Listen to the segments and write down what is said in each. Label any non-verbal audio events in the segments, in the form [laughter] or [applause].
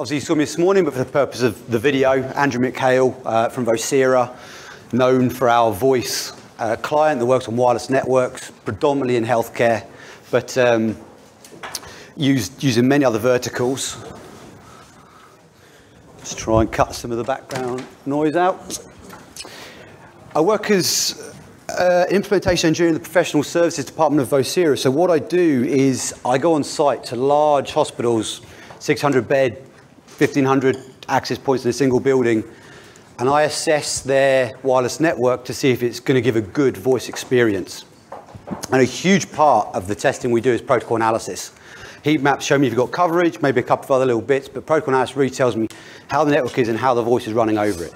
obviously you saw me this morning, but for the purpose of the video, Andrew McHale uh, from Vocera, known for our voice uh, client that works on wireless networks, predominantly in healthcare, but um, used, using many other verticals. Let's try and cut some of the background noise out. I work as uh, implementation engineer in the professional services department of Vocera. So what I do is I go on site to large hospitals, 600 bed, 1500 access points in a single building, and I assess their wireless network to see if it's going to give a good voice experience. And a huge part of the testing we do is protocol analysis. Heat maps show me if you've got coverage, maybe a couple of other little bits, but protocol analysis really tells me how the network is and how the voice is running over it.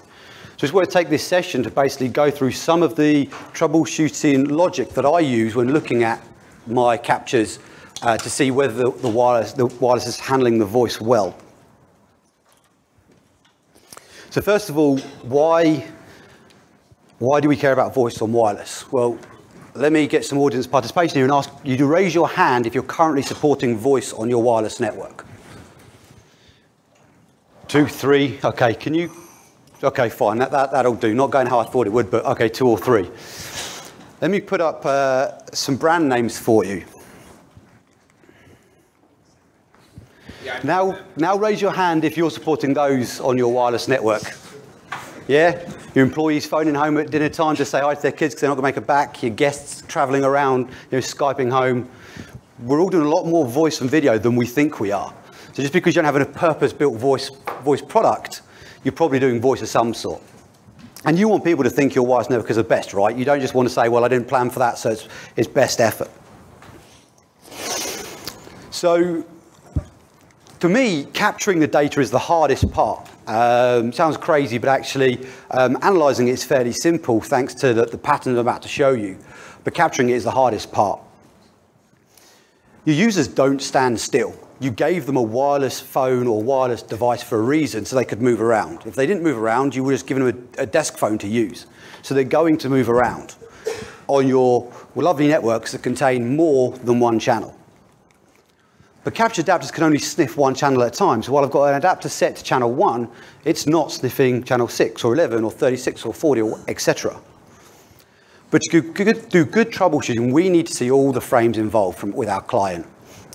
So it's want to take this session to basically go through some of the troubleshooting logic that I use when looking at my captures uh, to see whether the, the, wireless, the wireless is handling the voice well. So first of all, why, why do we care about voice on wireless? Well, let me get some audience participation here and ask you to raise your hand if you're currently supporting voice on your wireless network. Two, three, okay, can you, okay, fine, that, that, that'll do. Not going how I thought it would, but okay, two or three. Let me put up uh, some brand names for you. Now, now raise your hand if you're supporting those on your wireless network. Yeah? Your employees phoning home at dinner time to say hi to their kids because they're not going to make it back. Your guests traveling around, you know, Skyping home. We're all doing a lot more voice and video than we think we are. So just because you don't have a purpose-built voice, voice product, you're probably doing voice of some sort. And you want people to think your wireless network is the best, right? You don't just want to say, well, I didn't plan for that, so it's, it's best effort. So to me, capturing the data is the hardest part. Um, sounds crazy, but actually um, analyzing it is fairly simple thanks to the, the pattern I'm about to show you. But capturing it is the hardest part. Your users don't stand still. You gave them a wireless phone or wireless device for a reason so they could move around. If they didn't move around, you would have just given them a, a desk phone to use. So they're going to move around on your lovely networks that contain more than one channel. But capture adapters can only sniff one channel at a time. So while I've got an adapter set to channel 1, it's not sniffing channel 6 or 11 or 36 or 40 or etc. But to do good troubleshooting, we need to see all the frames involved from, with our client.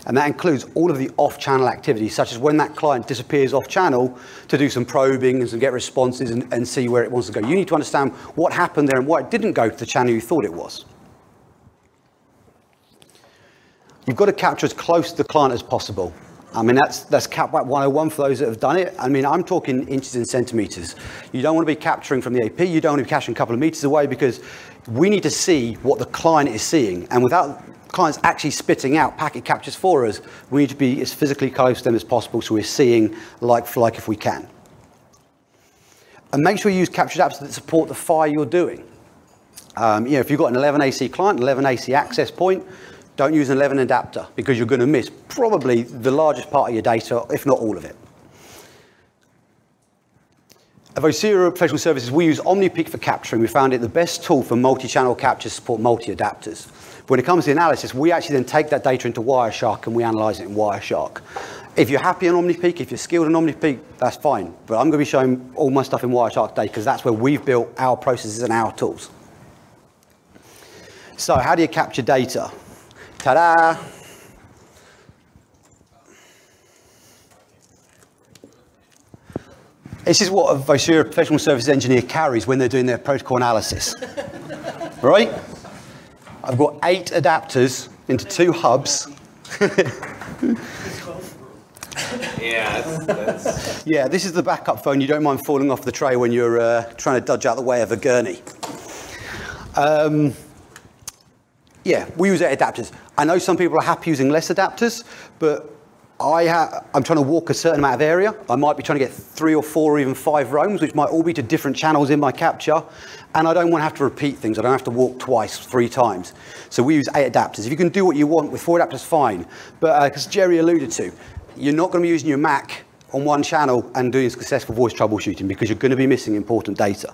And that includes all of the off-channel activities, such as when that client disappears off-channel to do some probing and get responses and, and see where it wants to go. You need to understand what happened there and why it didn't go to the channel you thought it was. You've got to capture as close to the client as possible. I mean, that's, that's CWAP 101 for those that have done it. I mean, I'm talking inches and centimeters. You don't want to be capturing from the AP. You don't want to be capturing a couple of meters away because we need to see what the client is seeing. And without clients actually spitting out packet captures for us, we need to be as physically close to them as possible so we're seeing like for like if we can. And make sure you use capture apps that support the PHY you're doing. Um, you know, if you've got an 11 AC client, 11 AC access point, don't use an 11 adapter because you're going to miss probably the largest part of your data, if not all of it. At Vocera Professional Services, we use OmniPeek for capturing. We found it the best tool for multi-channel capture to support multi-adapters. When it comes to analysis, we actually then take that data into Wireshark and we analyze it in Wireshark. If you're happy on OmniPeek, if you're skilled in OmniPeek, that's fine. But I'm going to be showing all my stuff in Wireshark today because that's where we've built our processes and our tools. So how do you capture data? Ta-da! This is what a Vocera professional services engineer carries when they're doing their protocol analysis. [laughs] right? I've got eight adapters into two hubs. [laughs] yeah, that's, that's... yeah, this is the backup phone. You don't mind falling off the tray when you're uh, trying to dodge out the way of a gurney. Um, yeah, we use eight adapters. I know some people are happy using less adapters, but I am trying to walk a certain amount of area. I might be trying to get three or four or even five roams, which might all be to different channels in my capture. And I don't want to have to repeat things. I don't have to walk twice, three times. So we use eight adapters. If you can do what you want with four adapters, fine. But as uh, Jerry alluded to, you're not going to be using your Mac on one channel and doing successful voice troubleshooting because you're going to be missing important data.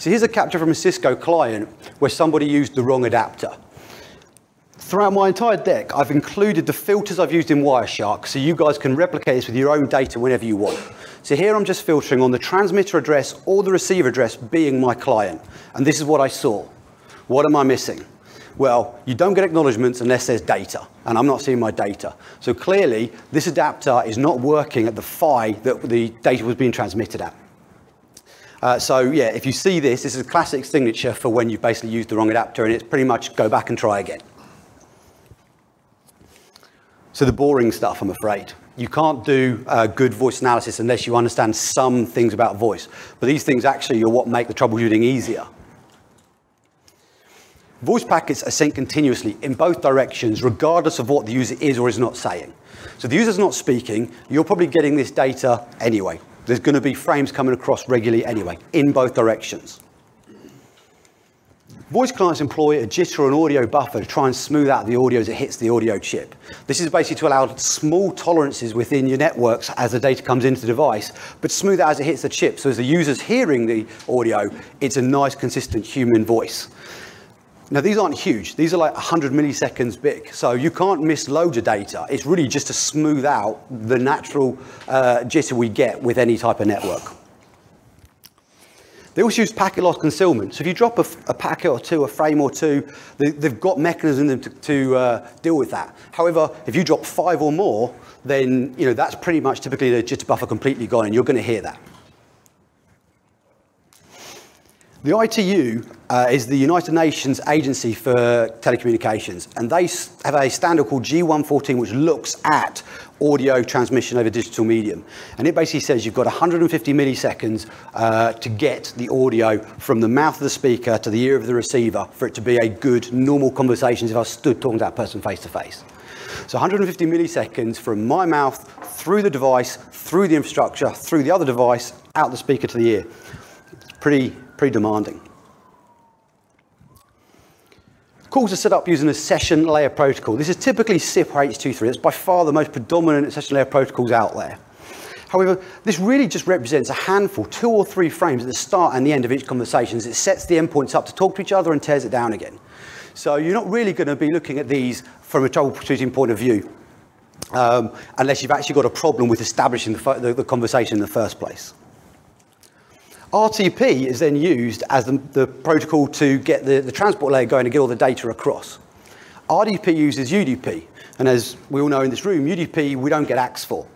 So here's a capture from a Cisco client where somebody used the wrong adapter. Throughout my entire deck, I've included the filters I've used in Wireshark so you guys can replicate this with your own data whenever you want. So here I'm just filtering on the transmitter address or the receiver address being my client. And this is what I saw. What am I missing? Well, you don't get acknowledgements unless there's data, and I'm not seeing my data. So clearly, this adapter is not working at the PHY that the data was being transmitted at. Uh, so yeah, if you see this, this is a classic signature for when you've basically used the wrong adapter, and it's pretty much go back and try again. So the boring stuff, I'm afraid. You can't do uh, good voice analysis unless you understand some things about voice. But these things actually are what make the troubleshooting easier. Voice packets are sent continuously in both directions, regardless of what the user is or is not saying. So the user's not speaking, you're probably getting this data anyway. There's going to be frames coming across regularly anyway, in both directions. Voice clients employ a jitter or an audio buffer to try and smooth out the audio as it hits the audio chip. This is basically to allow small tolerances within your networks as the data comes into the device, but smooth out as it hits the chip. So as the user's hearing the audio, it's a nice, consistent human voice. Now, these aren't huge. These are like 100 milliseconds big. So you can't miss loads of data. It's really just to smooth out the natural uh, jitter we get with any type of network. They also use packet loss concealment. So if you drop a, a packet or two, a frame or two, they, have got mechanisms to, to uh, deal with that. However, if you drop five or more, then you know, that's pretty much typically the jitter buffer completely gone, and you're going to hear that. The ITU uh, is the United Nations Agency for Telecommunications, and they have a standard called G114 which looks at audio transmission over digital medium. And it basically says you've got 150 milliseconds uh, to get the audio from the mouth of the speaker to the ear of the receiver for it to be a good, normal conversation if I stood talking to that person face to face. So 150 milliseconds from my mouth through the device, through the infrastructure, through the other device, out the speaker to the ear. Pretty, pretty demanding. Calls are set up using a session layer protocol. This is typically SIP or H23. It's by far the most predominant session layer protocols out there. However, this really just represents a handful, two or three frames at the start and the end of each conversation it sets the endpoints up to talk to each other and tears it down again. So you're not really going to be looking at these from a troubleshooting point of view um, unless you've actually got a problem with establishing the, the, the conversation in the first place. RTP is then used as the, the protocol to get the, the transport layer going to get all the data across. RTP uses UDP, and as we all know in this room, UDP we don't get ACKs for.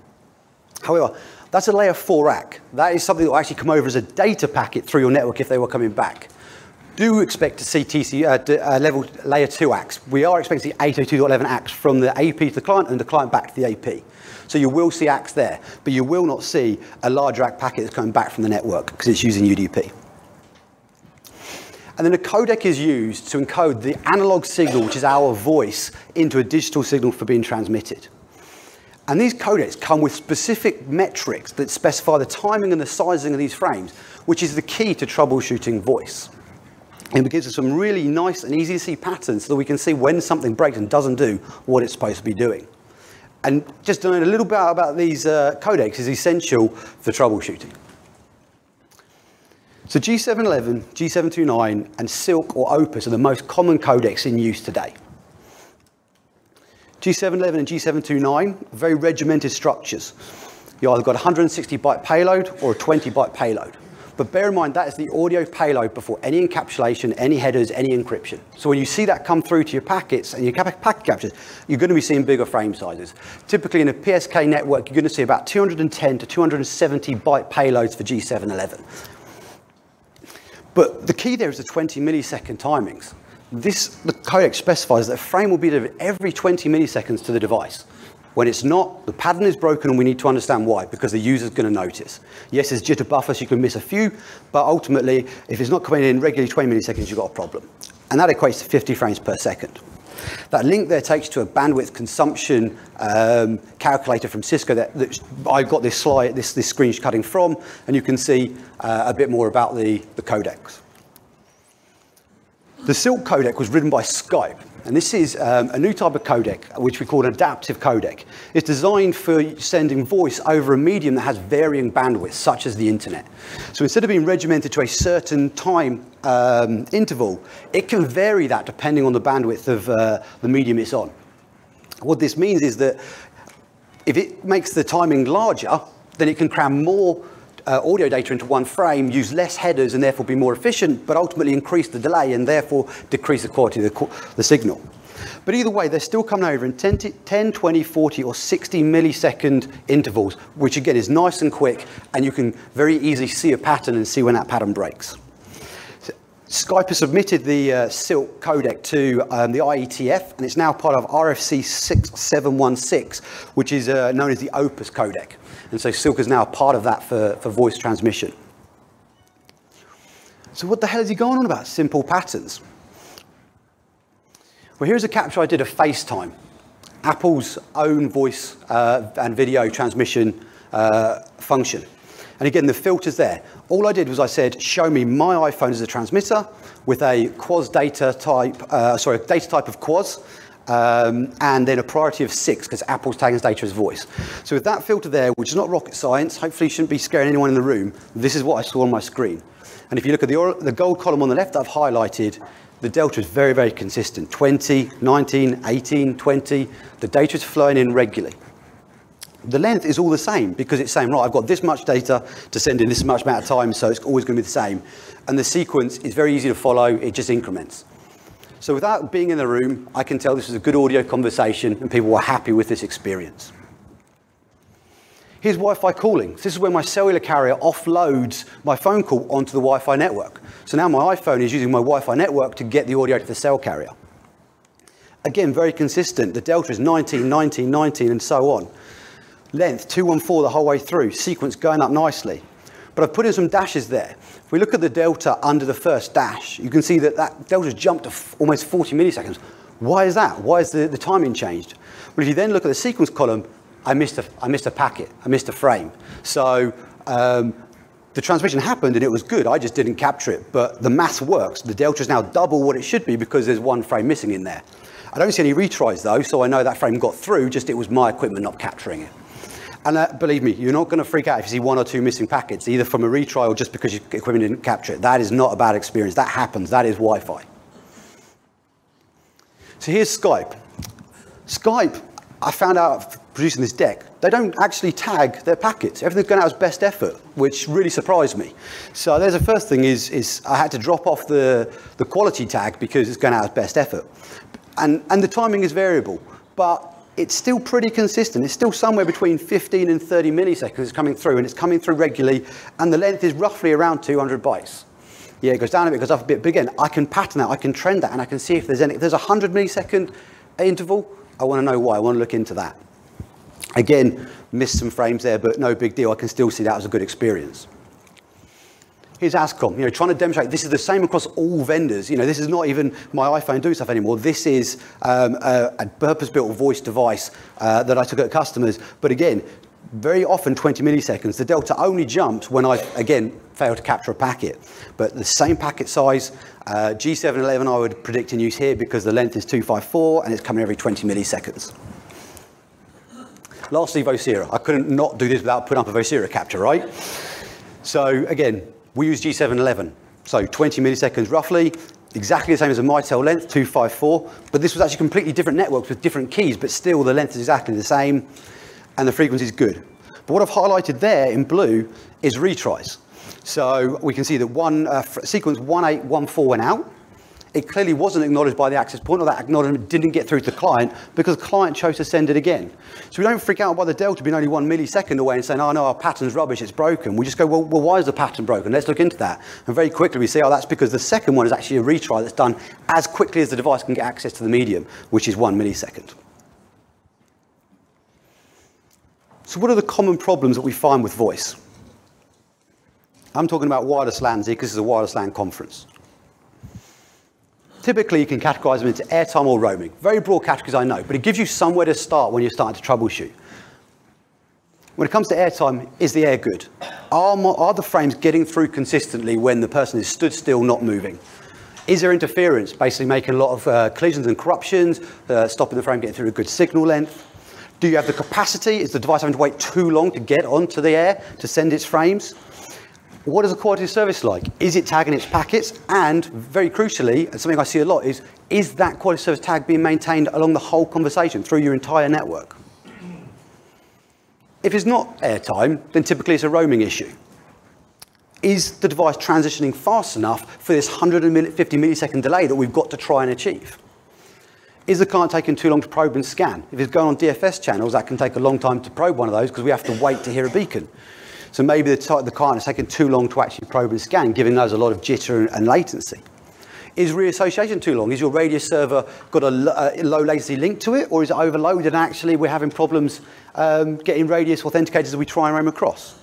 However, that's a layer 4 ACK. That is something that will actually come over as a data packet through your network if they were coming back. Do expect to see TC, uh, uh, level layer 2 ACKs. We are expecting to see 802.11 ACKs from the AP to the client and the client back to the AP. So you will see ACKs there, but you will not see a large ACK packet that's coming back from the network because it's using UDP. And then a codec is used to encode the analog signal, which is our voice, into a digital signal for being transmitted. And these codecs come with specific metrics that specify the timing and the sizing of these frames, which is the key to troubleshooting voice. And it gives us some really nice and easy to see patterns so that we can see when something breaks and doesn't do what it's supposed to be doing. And just to know a little bit about these uh, codecs is essential for troubleshooting. So G711, G729, and Silk or Opus are the most common codecs in use today. G711 and G729 are very regimented structures. You either got a 160 byte payload or a 20 byte payload. But bear in mind, that is the audio payload before any encapsulation, any headers, any encryption. So when you see that come through to your packets and your packet captures, you're going to be seeing bigger frame sizes. Typically in a PSK network, you're going to see about 210 to 270 byte payloads for G711. But the key there is the 20 millisecond timings. This, the codec specifies that a frame will be delivered every 20 milliseconds to the device. When it's not, the pattern is broken and we need to understand why, because the user's going to notice. Yes, there's jitter buffers, you can miss a few, but ultimately, if it's not coming in regularly 20 milliseconds, you've got a problem. And that equates to 50 frames per second. That link there takes to a bandwidth consumption um, calculator from Cisco that, that I've got this slide, this, this screen cutting from, and you can see uh, a bit more about the, the codecs. The Silk codec was written by Skype, And this is um, a new type of codec, which we call an adaptive codec. It's designed for sending voice over a medium that has varying bandwidth, such as the internet. So instead of being regimented to a certain time um, interval, it can vary that depending on the bandwidth of uh, the medium it's on. What this means is that if it makes the timing larger, then it can cram more uh, audio data into one frame, use less headers and therefore be more efficient, but ultimately increase the delay and therefore decrease the quality of the, the signal. But either way, they're still coming over in 10, 10, 20, 40, or 60 millisecond intervals, which again is nice and quick, and you can very easily see a pattern and see when that pattern breaks. Skype has submitted the uh, Silk codec to um, the IETF, and it's now part of RFC 6716, which is uh, known as the Opus codec. And so Silk is now a part of that for, for voice transmission. So what the hell is he going on about? Simple patterns. Well, here's a capture I did of FaceTime, Apple's own voice uh, and video transmission uh, function. And again, the filter's there. All I did was I said, show me my iPhone as a transmitter with a QoS data type, uh, sorry, data type of QoS, um, and then a priority of six because Apple's tagging data as voice. So with that filter there, which is not rocket science, hopefully shouldn't be scaring anyone in the room, this is what I saw on my screen. And if you look at the, the gold column on the left that I've highlighted, the delta is very, very consistent. 20, 19, 18, 20. The data is flowing in regularly. The length is all the same because it's saying, right, I've got this much data to send in this much amount of time, so it's always going to be the same. And the sequence is very easy to follow. It just increments. So without being in the room, I can tell this was a good audio conversation and people were happy with this experience. Here's Wi-Fi calling. This is where my cellular carrier offloads my phone call onto the Wi-Fi network. So now my iPhone is using my Wi-Fi network to get the audio to the cell carrier. Again, very consistent. The delta is 19, 19, 19, and so on. Length, 214 the whole way through. Sequence going up nicely. But I've put in some dashes there. If we look at the delta under the first dash, you can see that that delta's jumped to almost 40 milliseconds. Why is that? Why is the, the timing changed? Well, if you then look at the sequence column, I missed a, I missed a packet, I missed a frame. So um, the transmission happened and it was good, I just didn't capture it. But the math works. The delta is now double what it should be because there's one frame missing in there. I don't see any retries though, so I know that frame got through, just it was my equipment not capturing it. And uh, believe me, you're not going to freak out if you see one or two missing packets, either from a retry or just because your equipment didn't capture it. That is not a bad experience. That happens. That is Wi-Fi. So here's Skype. Skype, I found out producing this deck, they don't actually tag their packets. Everything's going out as best effort, which really surprised me. So there's the first thing is, is I had to drop off the, the quality tag because it's going out as best effort. And, and the timing is variable. But it's still pretty consistent. It's still somewhere between 15 and 30 milliseconds coming through, and it's coming through regularly, and the length is roughly around 200 bytes. Yeah, it goes down a bit, goes up a bit, but again, I can pattern that, I can trend that, and I can see if there's any, if there's a 100 millisecond interval, I want to know why, I want to look into that. Again, missed some frames there, but no big deal, I can still see that as a good experience. Here's ASCOM, you know, trying to demonstrate this is the same across all vendors. You know, this is not even my iPhone doing stuff anymore. This is um, a, a purpose-built voice device uh, that I took at customers. But again, very often 20 milliseconds. The delta only jumps when I, again, fail to capture a packet. But the same packet size, uh, G711 I would predict in use here because the length is 254 and it's coming every 20 milliseconds. Lastly, Vocera. I couldn't not do this without putting up a Vocera capture, right? So again, we use G711, so 20 milliseconds roughly, exactly the same as a Mitel length, 254, but this was actually completely different networks with different keys, but still the length is exactly the same, and the frequency is good. But what I've highlighted there in blue is retries. So we can see that one uh, sequence 1814 went out, it clearly wasn't acknowledged by the access point, or that acknowledgement didn't get through to the client because the client chose to send it again. So we don't freak out by the delta being only one millisecond away and saying, oh no, our pattern's rubbish, it's broken. We just go, well, well why is the pattern broken? Let's look into that. And very quickly we see, oh, that's because the second one is actually a retry that's done as quickly as the device can get access to the medium, which is one millisecond. So what are the common problems that we find with voice? I'm talking about wireless LAN, because this is a wireless LAN conference. Typically, you can categorize them into airtime or roaming. Very broad categories, I know, but it gives you somewhere to start when you're starting to troubleshoot. When it comes to airtime, is the air good? Are, are the frames getting through consistently when the person is stood still, not moving? Is there interference, basically making a lot of uh, collisions and corruptions, uh, stopping the frame getting through a good signal length? Do you have the capacity? Is the device having to wait too long to get onto the air to send its frames? What is the quality service like? Is it tagging its packets? And very crucially, and something I see a lot is, is that quality service tag being maintained along the whole conversation through your entire network? If it's not airtime, then typically it's a roaming issue. Is the device transitioning fast enough for this 150 millisecond delay that we've got to try and achieve? Is the client taking too long to probe and scan? If it's going on DFS channels, that can take a long time to probe one of those because we have to wait to hear a beacon. So maybe the, the client is taking too long to actually probe and scan, giving us a lot of jitter and latency. Is reassociation too long? Is your radius server got a, a low latency link to it, or is it overloaded and actually we're having problems um, getting radius authenticators as we try and roam across?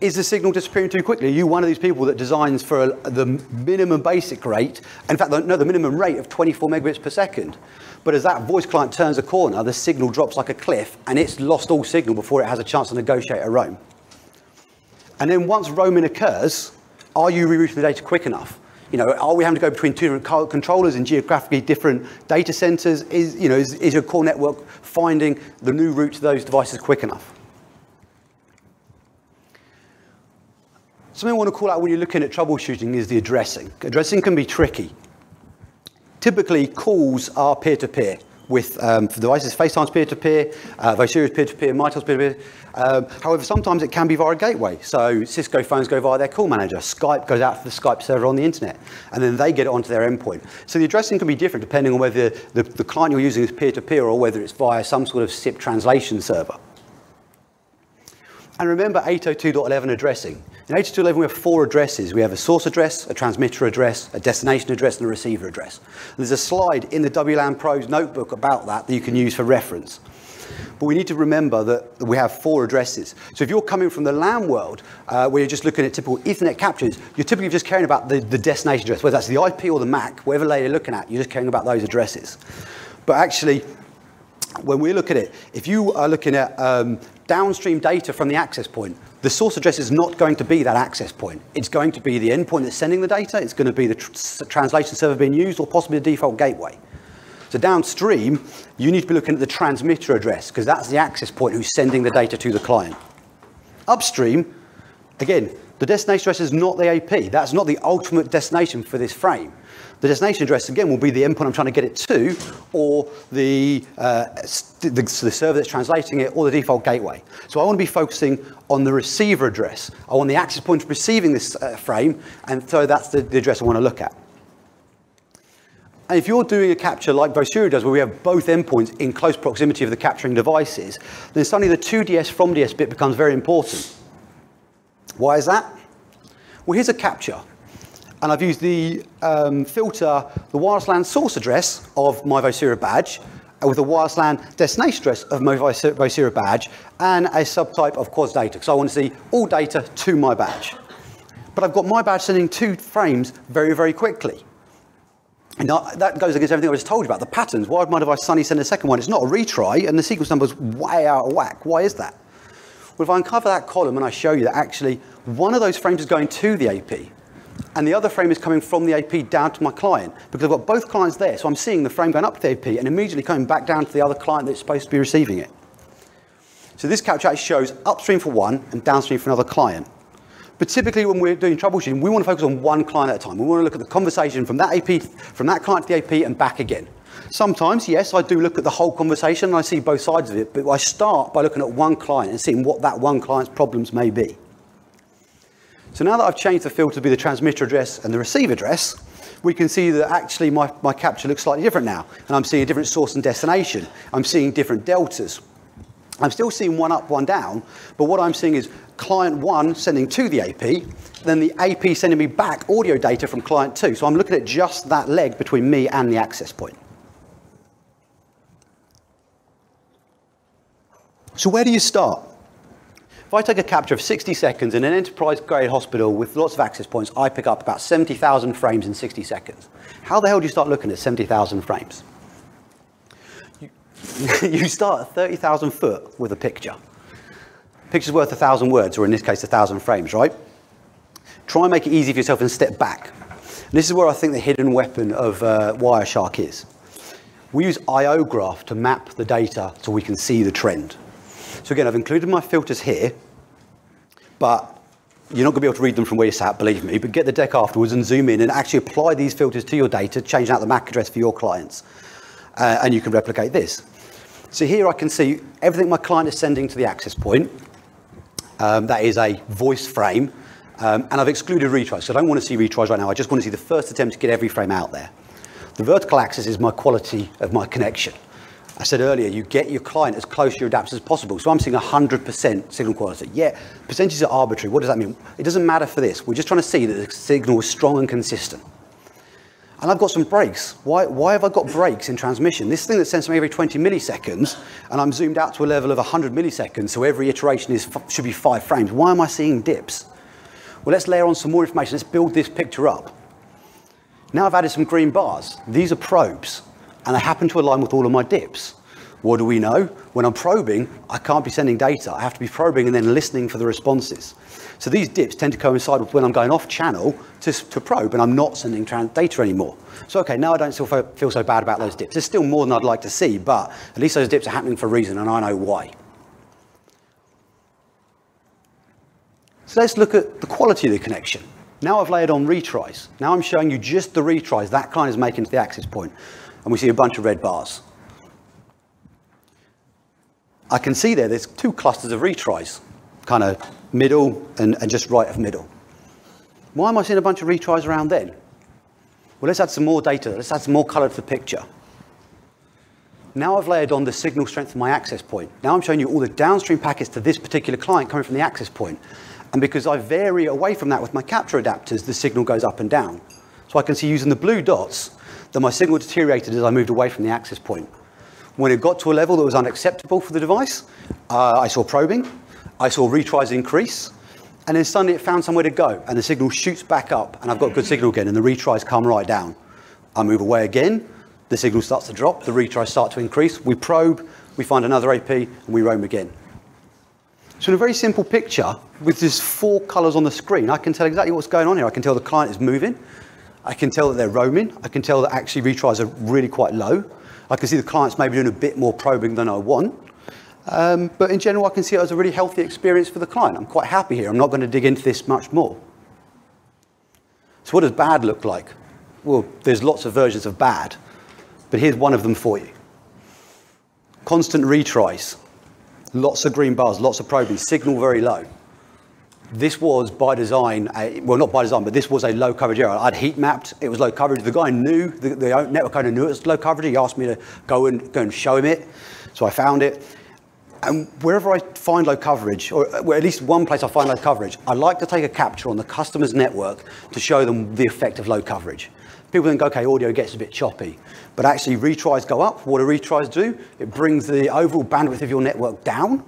Is the signal disappearing too quickly? Are you one of these people that designs for a, the minimum basic rate, in fact, no, the minimum rate of 24 megabits per second? But as that voice client turns a corner, the signal drops like a cliff, and it's lost all signal before it has a chance to negotiate a roam. And then once roaming occurs, are you rerouting the data quick enough? You know, are we having to go between two different controllers in geographically different data centers? Is, you know, is, is your core network finding the new route to those devices quick enough? Something I want to call out when you're looking at troubleshooting is the addressing. Addressing can be tricky. Typically, calls are peer-to-peer. -peer with um, devices, FaceTime's peer-to-peer, uh, Vocera's peer-to-peer, Mitel's peer-to-peer. Um, however, sometimes it can be via a gateway. So Cisco phones go via their call manager. Skype goes out to the Skype server on the internet, and then they get it onto their endpoint. So the addressing can be different depending on whether the, the client you're using is peer-to-peer or whether it's via some sort of SIP translation server. And remember 802.11 addressing. In 802.11, we have four addresses. We have a source address, a transmitter address, a destination address, and a receiver address. And there's a slide in the WLAN Pro's notebook about that that you can use for reference. But we need to remember that we have four addresses. So if you're coming from the LAN world, uh, where you're just looking at typical Ethernet captures, you're typically just caring about the, the destination address, whether that's the IP or the MAC, whatever layer you're looking at, you're just caring about those addresses. But actually, when we look at it, if you are looking at um, downstream data from the access point, the source address is not going to be that access point. It's going to be the endpoint that's sending the data. It's going to be the tr translation server being used or possibly the default gateway. So downstream, you need to be looking at the transmitter address because that's the access point who's sending the data to the client. Upstream, again, the destination address is not the AP. That's not the ultimate destination for this frame. The destination address, again, will be the endpoint I'm trying to get it to, or the, uh, the, the, server that's translating it, or the default gateway. So I want to be focusing on the receiver address. I want the access point receiving this uh, frame, and so that's the, the address I want to look at. And if you're doing a capture like Vocera does, where we have both endpoints in close proximity of the capturing devices, then suddenly the To DS from DS bit becomes very important. Why is that? Well, here's a capture and I've used the um, filter, the wireless LAN source address of my Vocera badge with the wireless LAN destination address of my Vocera badge and a subtype of QoS data, because I want to see all data to my badge. But I've got my badge sending two frames very, very quickly. And that goes against everything I just told you about, the patterns. Why would my device suddenly send a second one? It's not a retry, and the sequence number's way out of whack. Why is that? Well, if I uncover that column and I show you that actually one of those frames is going to the AP, and the other frame is coming from the AP down to my client because I've got both clients there. So I'm seeing the frame going up to the AP and immediately coming back down to the other client that's supposed to be receiving it. So this capture actually shows upstream for one and downstream for another client. But typically when we're doing troubleshooting, we want to focus on one client at a time. We want to look at the conversation from that AP, from that client to the AP and back again. Sometimes, yes, I do look at the whole conversation and I see both sides of it, but I start by looking at one client and seeing what that one client's problems may be. So now that I've changed the filter to be the transmitter address and the receive address, we can see that actually my, my capture looks slightly different now. And I'm seeing a different source and destination. I'm seeing different deltas. I'm still seeing one up, one down, but what I'm seeing is client one sending to the AP, then the AP sending me back audio data from client two. So I'm looking at just that leg between me and the access point. So where do you start? If I take a capture of 60 seconds in an enterprise-grade hospital with lots of access points, I pick up about 70,000 frames in 60 seconds. How the hell do you start looking at 70,000 frames? You, [laughs] you start at 30,000 foot with a picture. Picture's worth a thousand words, or in this case, a thousand frames, right? Try and make it easy for yourself and step back. And this is where I think the hidden weapon of uh, Wireshark is. We use IO graph to map the data so we can see the trend. So again, I've included my filters here, but you're not going to be able to read them from where you're sat, believe me, but get the deck afterwards and zoom in and actually apply these filters to your data, change out the MAC address for your clients. Uh, and you can replicate this. So here I can see everything my client is sending to the access point. Um, that is a voice frame. Um, and I've excluded retries, so I don't want to see retries right now. I just want to see the first attempt to get every frame out there. The vertical axis is my quality of my connection. I said earlier, you get your client as close to your adapters as possible. So I'm seeing 100% signal quality. Yeah, percentages are arbitrary. What does that mean? It doesn't matter for this. We're just trying to see that the signal is strong and consistent. And I've got some breaks. Why, why have I got breaks in transmission? This thing that sends me every 20 milliseconds, and I'm zoomed out to a level of 100 milliseconds, so every iteration is, should be five frames. Why am I seeing dips? Well, let's layer on some more information. Let's build this picture up. Now I've added some green bars. These are probes and they happen to align with all of my dips. What do we know? When I'm probing, I can't be sending data. I have to be probing and then listening for the responses. So these dips tend to coincide with when I'm going off channel to, to probe and I'm not sending data anymore. So okay, now I don't still feel so bad about those dips. There's still more than I'd like to see, but at least those dips are happening for a reason and I know why. So let's look at the quality of the connection. Now I've layered on retries. Now I'm showing you just the retries that client is making to the access point and we see a bunch of red bars. I can see there, there's two clusters of retries, kind of middle and, and just right of middle. Why am I seeing a bunch of retries around then? Well, let's add some more data. Let's add some more color to the picture. Now I've layered on the signal strength of my access point. Now I'm showing you all the downstream packets to this particular client coming from the access point. And because I vary away from that with my capture adapters, the signal goes up and down. So I can see using the blue dots, that my signal deteriorated as I moved away from the access point. When it got to a level that was unacceptable for the device, uh, I saw probing, I saw retries increase, and then suddenly it found somewhere to go, and the signal shoots back up, and I've got a good signal again, and the retries come right down. I move away again, the signal starts to drop, the retries start to increase, we probe, we find another AP, and we roam again. So in a very simple picture, with just four colors on the screen, I can tell exactly what's going on here. I can tell the client is moving, I can tell that they're roaming. I can tell that actually retries are really quite low. I can see the clients maybe doing a bit more probing than I want. Um, but in general, I can see it as a really healthy experience for the client. I'm quite happy here. I'm not going to dig into this much more. So what does bad look like? Well, there's lots of versions of bad, but here's one of them for you. Constant retries, lots of green bars, lots of probing, signal very low this was by design, a, well, not by design, but this was a low coverage area. I'd heat mapped, it was low coverage. The guy knew, the, the network owner knew it was low coverage. He asked me to go and, go and show him it. So I found it. And wherever I find low coverage, or uh, at least one place I find low coverage, I like to take a capture on the customer's network to show them the effect of low coverage. People think, okay, audio gets a bit choppy. But actually, retries go up. What do retries do? It brings the overall bandwidth of your network down.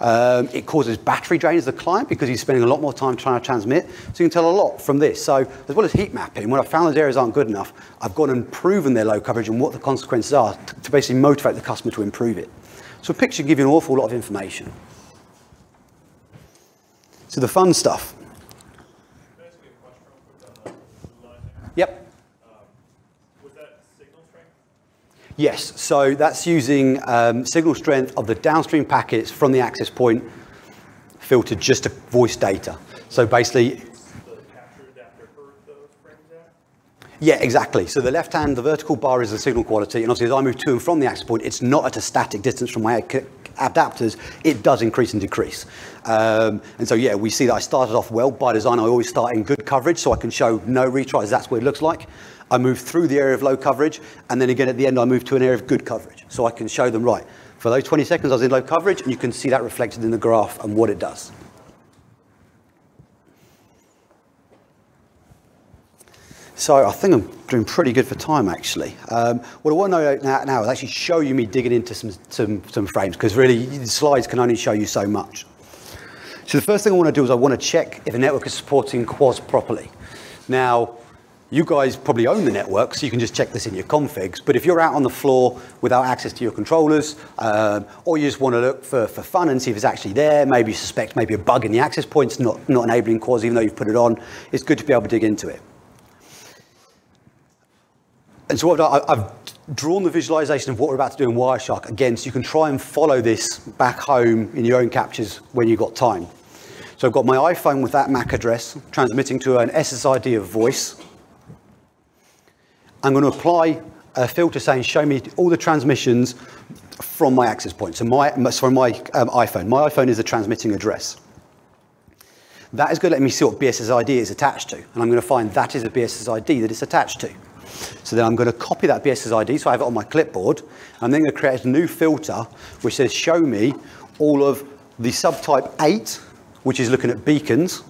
Um, it causes battery drain as the client because he's spending a lot more time trying to transmit. So you can tell a lot from this. So as well as heat mapping, when I found those areas aren't good enough, I've gone and proven their low coverage and what the consequences are to, basically motivate the customer to improve it. So a picture gives you an awful lot of information. So the fun stuff. Yes, so that's using um, signal strength of the downstream packets from the access point filtered just to voice data. So basically, Yeah, exactly. So the left hand, the vertical bar is the signal quality, and obviously as I move to and from the access point, it's not at a static distance from my adapters, it does increase and decrease. Um, and so yeah, we see that I started off well. By design, I always start in good coverage, so I can show no retries, that's what it looks like. I move through the area of low coverage, and then again at the end, I move to an area of good coverage. So I can show them, right, for those 20 seconds I was in low coverage, and you can see that reflected in the graph and what it does. So I think I'm doing pretty good for time, actually. Um, what I want to know now, is actually show you me digging into some, some, some frames, because really the slides can only show you so much. So the first thing I want to do is I want to check if the network is supporting QoS properly. Now, you guys probably own the network, so you can just check this in your configs. But if you're out on the floor without access to your controllers, um, or you just want to look for, for fun and see if it's actually there, maybe you suspect maybe a bug in the access point's not, not enabling QoS even though you've put it on, it's good to be able to dig into it. And so what I've, drawn the visualization of what we're about to do in Wireshark again, so you can try and follow this back home in your own captures when you've got time. So I've got my iPhone with that MAC address transmitting to an SSID of voice. I'm going to apply a filter saying show me all the transmissions from my access point. So my, sorry, my um, iPhone. My iPhone is the transmitting address. That is going to let me see what BSSID is attached to. And I'm going to find that is a BSSID that it's attached to. So then I'm going to copy that BSSID so I have it on my clipboard. I'm then going to create a new filter which says show me all of the subtype 8, which is looking at beacons,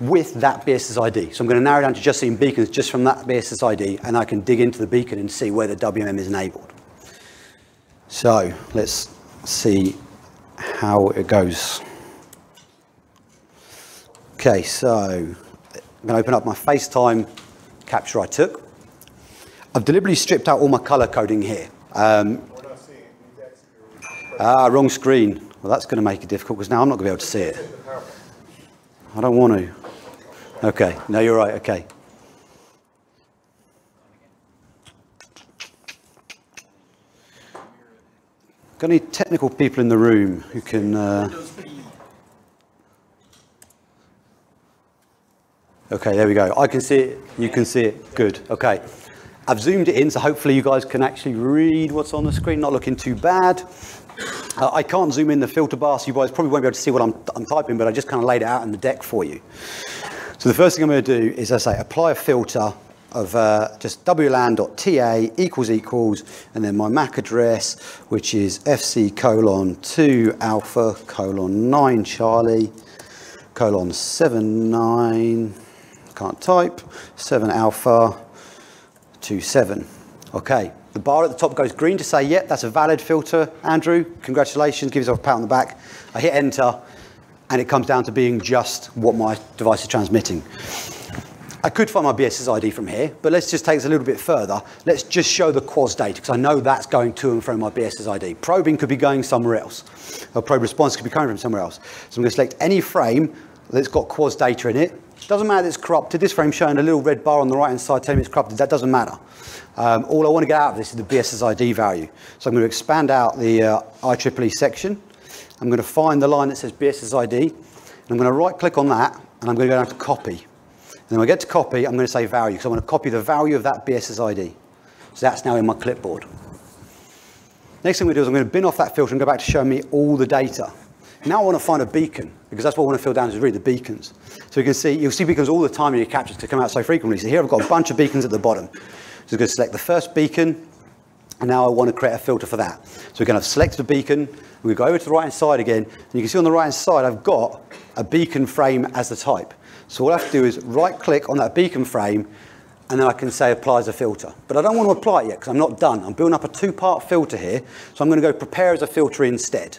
with that BSSID. So I'm going to narrow down to just seeing beacons just from that BSSID, and I can dig into the beacon and see where the WMM is enabled. So let's see how it goes. Okay, so I'm going to open up my FaceTime capture I took. I've deliberately stripped out all my color coding here. Um, ah, wrong screen. Well, that's going to make it difficult because now I'm not going to be able to see it. I don't want to. Okay, no, you're right. Okay. Got any technical people in the room who can? Uh... Okay, there we go. I can see it. You can see it. Good. Okay. I've zoomed it in, so hopefully you guys can actually read what's on the screen. Not looking too bad. Uh, I can't zoom in the filter bar, so you guys probably won't be able to see what I'm, I'm typing, but I just kind of laid it out in the deck for you. So the first thing I'm going to do is, I say, apply a filter of uh, just wlan.ta equals equals, and then my MAC address, which is fc colon 2 alpha colon 9 charlie colon 7 9, can't type, 7 alpha 2 7. Okay, the bar at the top goes green to say, yep, that's a valid filter, Andrew. Congratulations, give yourself a pat on the back. I hit enter, and it comes down to being just what my device is transmitting. I could find my BSS ID from here, but let's just take this a little bit further. Let's just show the QoS data, because I know that's going to and from my BSS ID. Probing could be going somewhere else. A probe response could be coming from somewhere else. So I'm going to select any frame that's got QoS data in it. Doesn't matter that it's corrupted. This frame showing a little red bar on the right-hand side telling me it's corrupted. That doesn't matter. Um, all I want to get out of this is the BSSID value. So I'm going to expand out the uh, IEEE section. I'm going to find the line that says BSSID. And I'm going to right-click on that, and I'm going to go down to copy. And when I get to copy, I'm going to say value, because I want to copy the value of that BSSID. So that's now in my clipboard. Next thing we do is I'm going to bin off that filter and go back to show me all the data. Now I want to find a beacon, because that's what I want to fill down is really the beacons. So you can see, you'll see beacons all the time in your captures to come out so frequently. So here I've got a bunch of beacons at the bottom. So I'm going to select the first beacon, and now I want to create a filter for that. So we're going to select a beacon, we go over to the right hand side again, and you can see on the right hand side I've got a beacon frame as the type. So what I have to do is right click on that beacon frame and then I can say apply as a filter. But I don't want to apply it yet because I'm not done. I'm building up a two-part filter here. So I'm going to go prepare as a filter instead.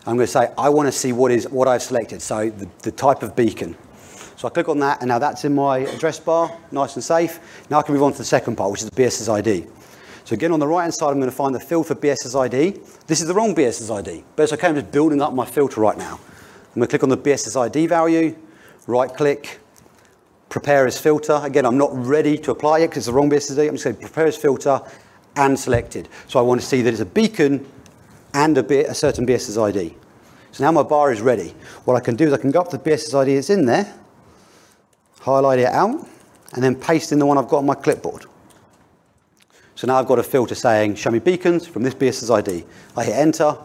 I'm going to say I want to see what is what I've selected, so the, the type of beacon. So I click on that and now that's in my address bar, nice and safe. Now I can move on to the second part, which is the BSSID. So again, on the right-hand side, I'm going to find the filter BSSID. This is the wrong BSSID, but it's okay, I'm just building up my filter right now. I'm going to click on the BSSID value, right click, prepare as filter. Again, I'm not ready to apply it because it's the wrong BSSID. I'm just going to prepare as filter and selected. So I want to see that it's a beacon and a, a certain BSSID. So now my bar is ready. What I can do is I can go up to the BSSID that's in there, highlight it out, and then paste in the one I've got on my clipboard. So now I've got a filter saying, show me beacons from this BSSID. I hit enter,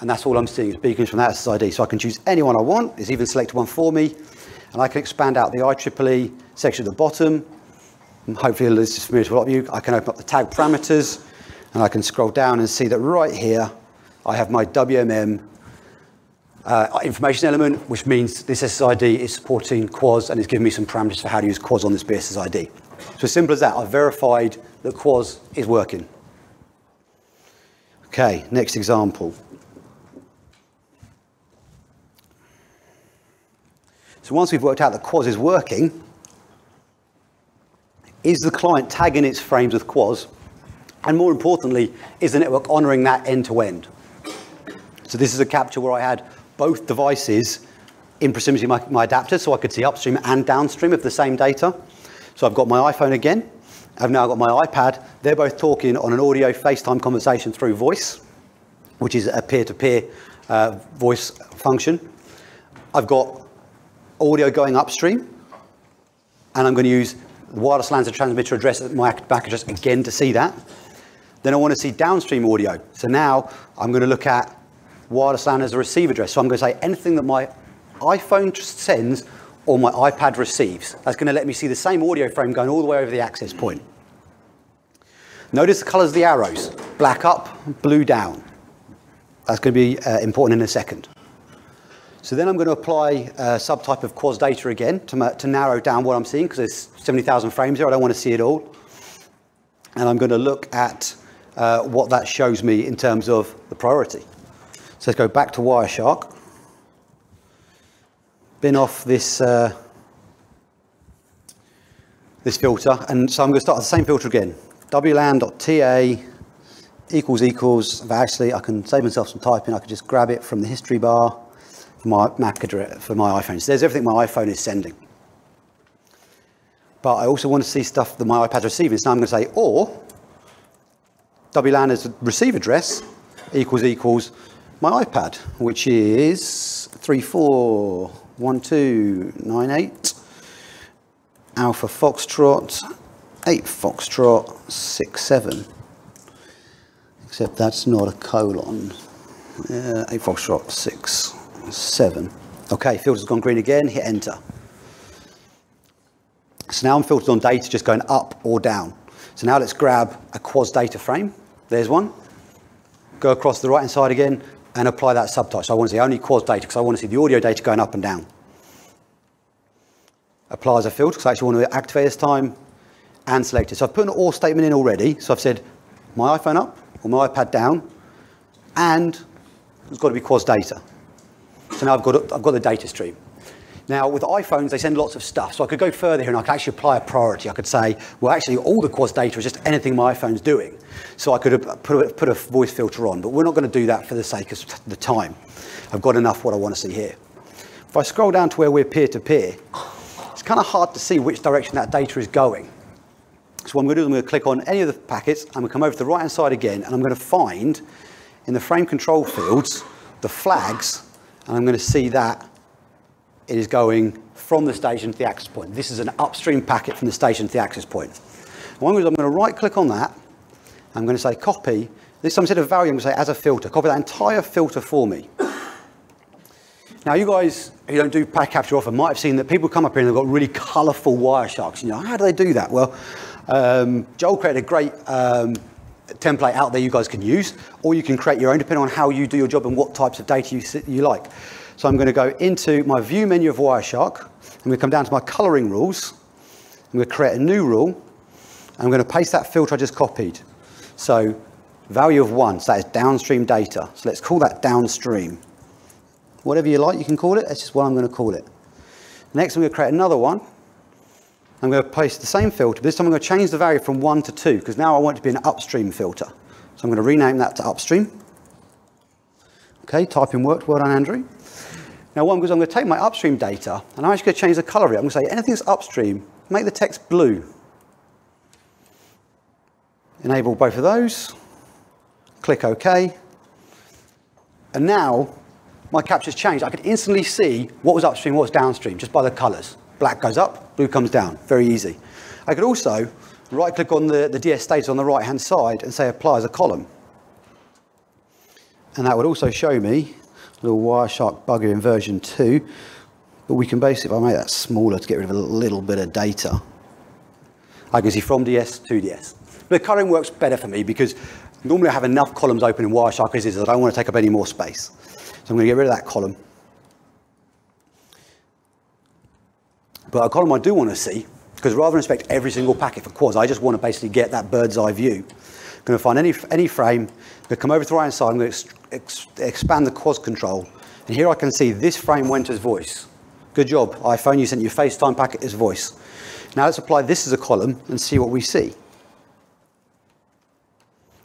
and that's all I'm seeing is beacons from that SSID. So I can choose any one I want. It's even selected one for me. And I can expand out the IEEE section at the bottom. And hopefully this is familiar to a lot of you. I can open up the tag parameters and I can scroll down and see that right here, I have my WMM uh, information element, which means this SSID is supporting QoS and it's giving me some parameters for how to use QoS on this BSSID. So as simple as that, I've verified that QoS is working. Okay, next example. So once we've worked out that QoS is working, is the client tagging its frames with QoS? And more importantly, is the network honoring that end to end? So this is a capture where I had both devices in proximity to my, my adapter so I could see upstream and downstream of the same data. So I've got my iPhone again, I've now got my iPad. They're both talking on an audio FaceTime conversation through voice, which is a peer-to-peer uh, voice function. I've got audio going upstream, and I'm going to use the wireless LAN transmitter address at my MAC address again to see that. Then I want to see downstream audio. So now I'm going to look at wireless LAN as a receive address. So I'm going to say anything that my iPhone sends or my iPad receives. That's going to let me see the same audio frame going all the way over the access point. Notice the colors of the arrows. Black up, blue down. That's going to be uh, important in a second. So then I'm going to apply a subtype of QoS data again to, to narrow down what I'm seeing because there's 70,000 frames here. I don't want to see it all. And I'm going to look at uh, what that shows me in terms of the priority. So let's go back to Wireshark bin off this uh, this filter, and so I'm going to start the same filter again. wlan.ta equals equals. Actually, I can save myself some typing. I can just grab it from the history bar for my Mac address for my iPhone. So there's everything my iPhone is sending. But I also want to see stuff that my iPad's receiving. So I'm going to say or wlan as receive address equals equals my iPad, which is three four. 1298, Alpha Foxtrot, 8 Foxtrot, 6 7. Except that's not a colon. Uh, 8 Foxtrot, 6 7. Okay, filter's gone green again, hit enter. So now I'm filtered on data just going up or down. So now let's grab a QoS data frame. There's one. Go across the right hand side again, and apply that subtype. So I want to see only QoS data because I want to see the audio data going up and down. Apply as a filter because I actually want to activate this time and select it. So I've put an OR statement in already. So I've said my iPhone up or my iPad down and it's got to be QoS data. So now I've got, I've got the data stream. Now, with iPhones, they send lots of stuff. So I could go further here and I could actually apply a priority. I could say, well, actually, all the QoS data is just anything my iPhone's doing. So I could put a, put a voice filter on, but we're not going to do that for the sake of the time. I've got enough what I want to see here. If I scroll down to where we're peer-to-peer, -peer, it's kind of hard to see which direction that data is going. So what I'm going to do is I'm going to click on any of the packets. I'm going to come over to the right-hand side again, and I'm going to find in the frame control fields the flags, and I'm going to see that it is going from the station to the access point. This is an upstream packet from the station to the access point. What I'm going to, I'm going to right click on that. I'm going to say copy. There's some sort of value I'm going to say as a filter. Copy that entire filter for me. Now, you guys who don't do packet capture often might have seen that people come up here and they've got really colourful Wiresharks. You know, how do they do that? Well, um, Joel created a great um, template out there you guys can use, or you can create your own depending on how you do your job and what types of data you, you like. So I'm going to go into my view menu of Wireshark. I'm going to come down to my coloring rules. I'm going to create a new rule. I'm going to paste that filter I just copied. So value of one, so that is downstream data. So let's call that downstream. Whatever you like, you can call it. That's just what I'm going to call it. Next, I'm going to create another one. I'm going to paste the same filter. This time I'm going to change the value from one to two because now I want it to be an upstream filter. So I'm going to rename that to upstream. Okay, typing worked. Well done, Andrew. Now what I'm going to do is I'm going to take my upstream data and I'm actually going to change the color of it. I'm going to say anything that's upstream, make the text blue. Enable both of those. Click OK. And now my capture's changed. I could instantly see what was upstream, what was downstream, just by the colors. Black goes up, blue comes down. Very easy. I could also right click on the, the DS data on the right hand side and say apply as a column. And that would also show me little Wireshark bugger in version 2. But we can basically, if I make that smaller to get rid of a little bit of data, I can see from DS to DS. The current works better for me because normally I have enough columns open in Wireshark as is that I don't want to take up any more space. So I'm going to get rid of that column. But a column I do want to see, because rather than inspect every single packet for QoS, I just want to basically get that bird's eye view. Going to find any, any frame, I'm going to come over to the right hand side, I'm going to ex expand the QoS control. And here I can see this frame went as voice. Good job, iPhone, you sent your FaceTime packet as voice. Now let's apply this as a column and see what we see.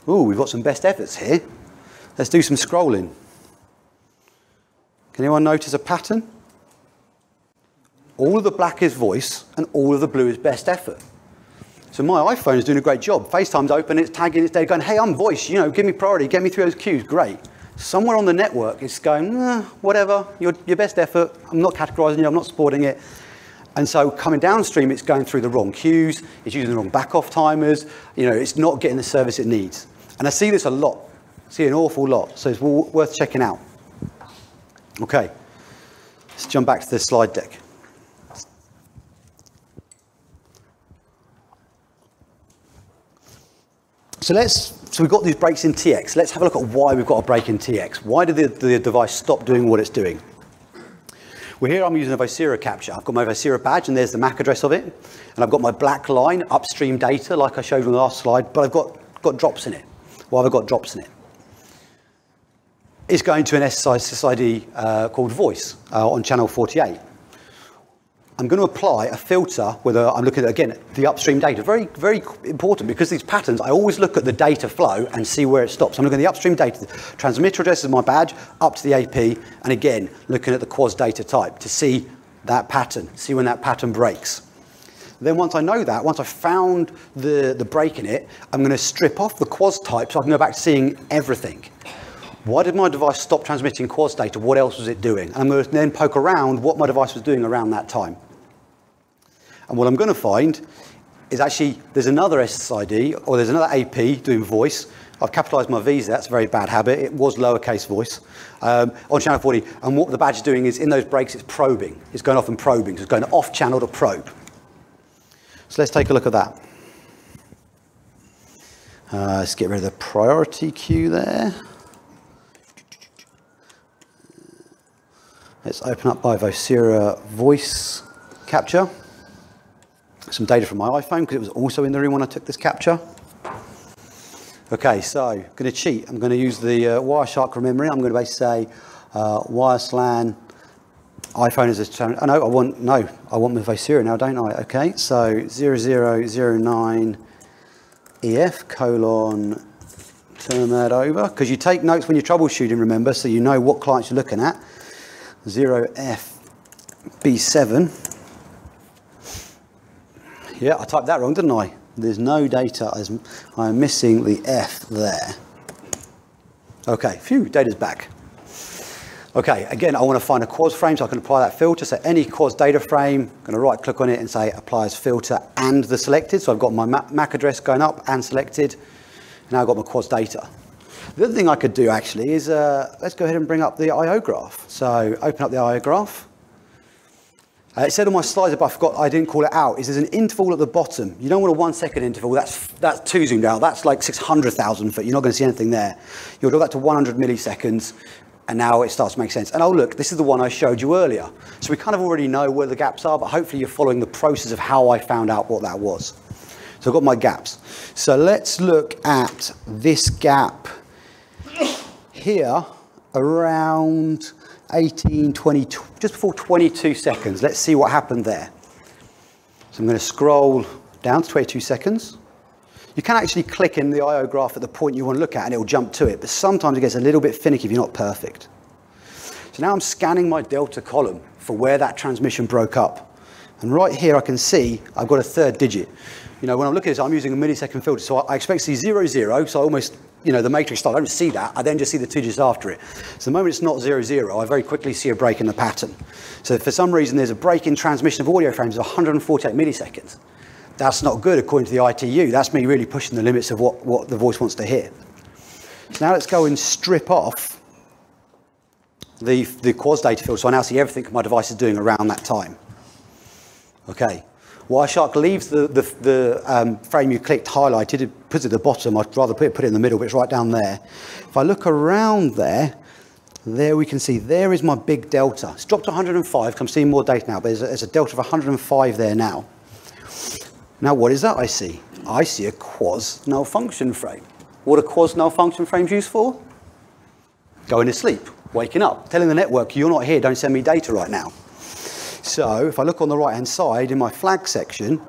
Ooh, we've got some best efforts here. Let's do some scrolling. Can anyone notice a pattern? All of the black is voice and all of the blue is best effort. So my iPhone is doing a great job. FaceTime's open, it's tagging its data, going, hey, I'm voice, you know, give me priority, get me through those queues, great. Somewhere on the network, it's going, eh, whatever, your, your best effort, I'm not categorizing you, I'm not supporting it. And so coming downstream, it's going through the wrong queues, it's using the wrong back-off timers, you know, it's not getting the service it needs. And I see this a lot, I see an awful lot, so it's worth checking out. Okay, let's jump back to the slide deck. So let's, so we've got these breaks in TX. Let's have a look at why we've got a break in TX. Why did the, the device stop doing what it's doing? Well, here I'm using a Vocera capture. I've got my Vocera badge and there's the MAC address of it. And I've got my black line upstream data like I showed on the last slide, but I've got, got drops in it. Why have I got drops in it? It's going to an SSID uh, called Voice uh, on channel 48. I'm going to apply a filter, whether I'm looking at, again, the upstream data. Very, very important because these patterns, I always look at the data flow and see where it stops. I'm looking at the upstream data. Transmitter address is my badge, up to the AP, and again, looking at the QoS data type to see that pattern, see when that pattern breaks. Then once I know that, once I've found the, the break in it, I'm going to strip off the QoS type so I can go back to seeing everything. Why did my device stop transmitting QoS data? What else was it doing? And I'm going to then poke around what my device was doing around that time. And what I'm going to find is actually there's another SSID or there's another AP doing voice. I've capitalized my V's, that's a very bad habit. It was lowercase voice um, on channel 40. And what the badge is doing is in those breaks, it's probing. It's going off and probing. So it's going off channel to probe. So let's take a look at that. Uh, let's get rid of the priority queue there. Let's open up by Vocera voice capture some data from my iPhone because it was also in the room when I took this capture. Okay, so I'm going to cheat. I'm going to use the uh, Wireshark memory. I'm going to basically say uh, Wireslan iPhone is a channel. Oh, no, I want, no, I want my Vocera now, don't I? Okay, so 0009 EF colon, turn that over. Because you take notes when you're troubleshooting, remember, so you know what clients you're looking at. 0FB7 yeah, I typed that wrong, didn't I? There's no data. I'm missing the F there. Okay, phew, data's back. Okay, again, I want to find a QoS frame so I can apply that filter. So any QoS data frame, I'm going to right click on it and say apply as filter and the selected. So I've got my MAC address going up and selected. Now I've got my QoS data. The other thing I could do actually is, uh, let's go ahead and bring up the IO graph. So open up the IO graph. Uh, it said on my slides, but I forgot, I didn't call it out, is there's an interval at the bottom. You don't want a one second interval, that's, that's too zoomed out. That's like 600,000 foot, you're not gonna see anything there. You'll do that to 100 milliseconds, and now it starts to make sense. And oh look, this is the one I showed you earlier. So we kind of already know where the gaps are, but hopefully you're following the process of how I found out what that was. So I've got my gaps. So let's look at this gap here around 18, 20, just before 22 seconds. Let's see what happened there. So I'm going to scroll down to 22 seconds. You can actually click in the IO graph at the point you want to look at and it'll jump to it, but sometimes it gets a little bit finicky if you're not perfect. So now I'm scanning my delta column for where that transmission broke up. And right here I can see I've got a third digit. You know, when I'm looking at this, I'm using a millisecond filter, so I expect to see zero, zero, so I almost you know, the matrix style. I don't see that. I then just see the two digits after it. So the moment it's not zero, zero, I very quickly see a break in the pattern. So for some reason, there's a break in transmission of audio frames of 148 milliseconds. That's not good according to the ITU. That's me really pushing the limits of what, what the voice wants to hear. So now let's go and strip off the, the QoS data field. So I now see everything my device is doing around that time. Okay. Wireshark leaves the, the, the um, frame you clicked highlighted, it puts it at the bottom. I'd rather put it, put it in the middle, but it's right down there. If I look around there, there we can see, there is my big delta. It's dropped to 105, I'm seeing more data now, but there's a, there's a delta of 105 there now. Now what is that I see? I see a QoS null function frame. What are QoS null function frames used for? Going to sleep, waking up, telling the network, you're not here, don't send me data right now. So if I look on the right hand side in my flag section,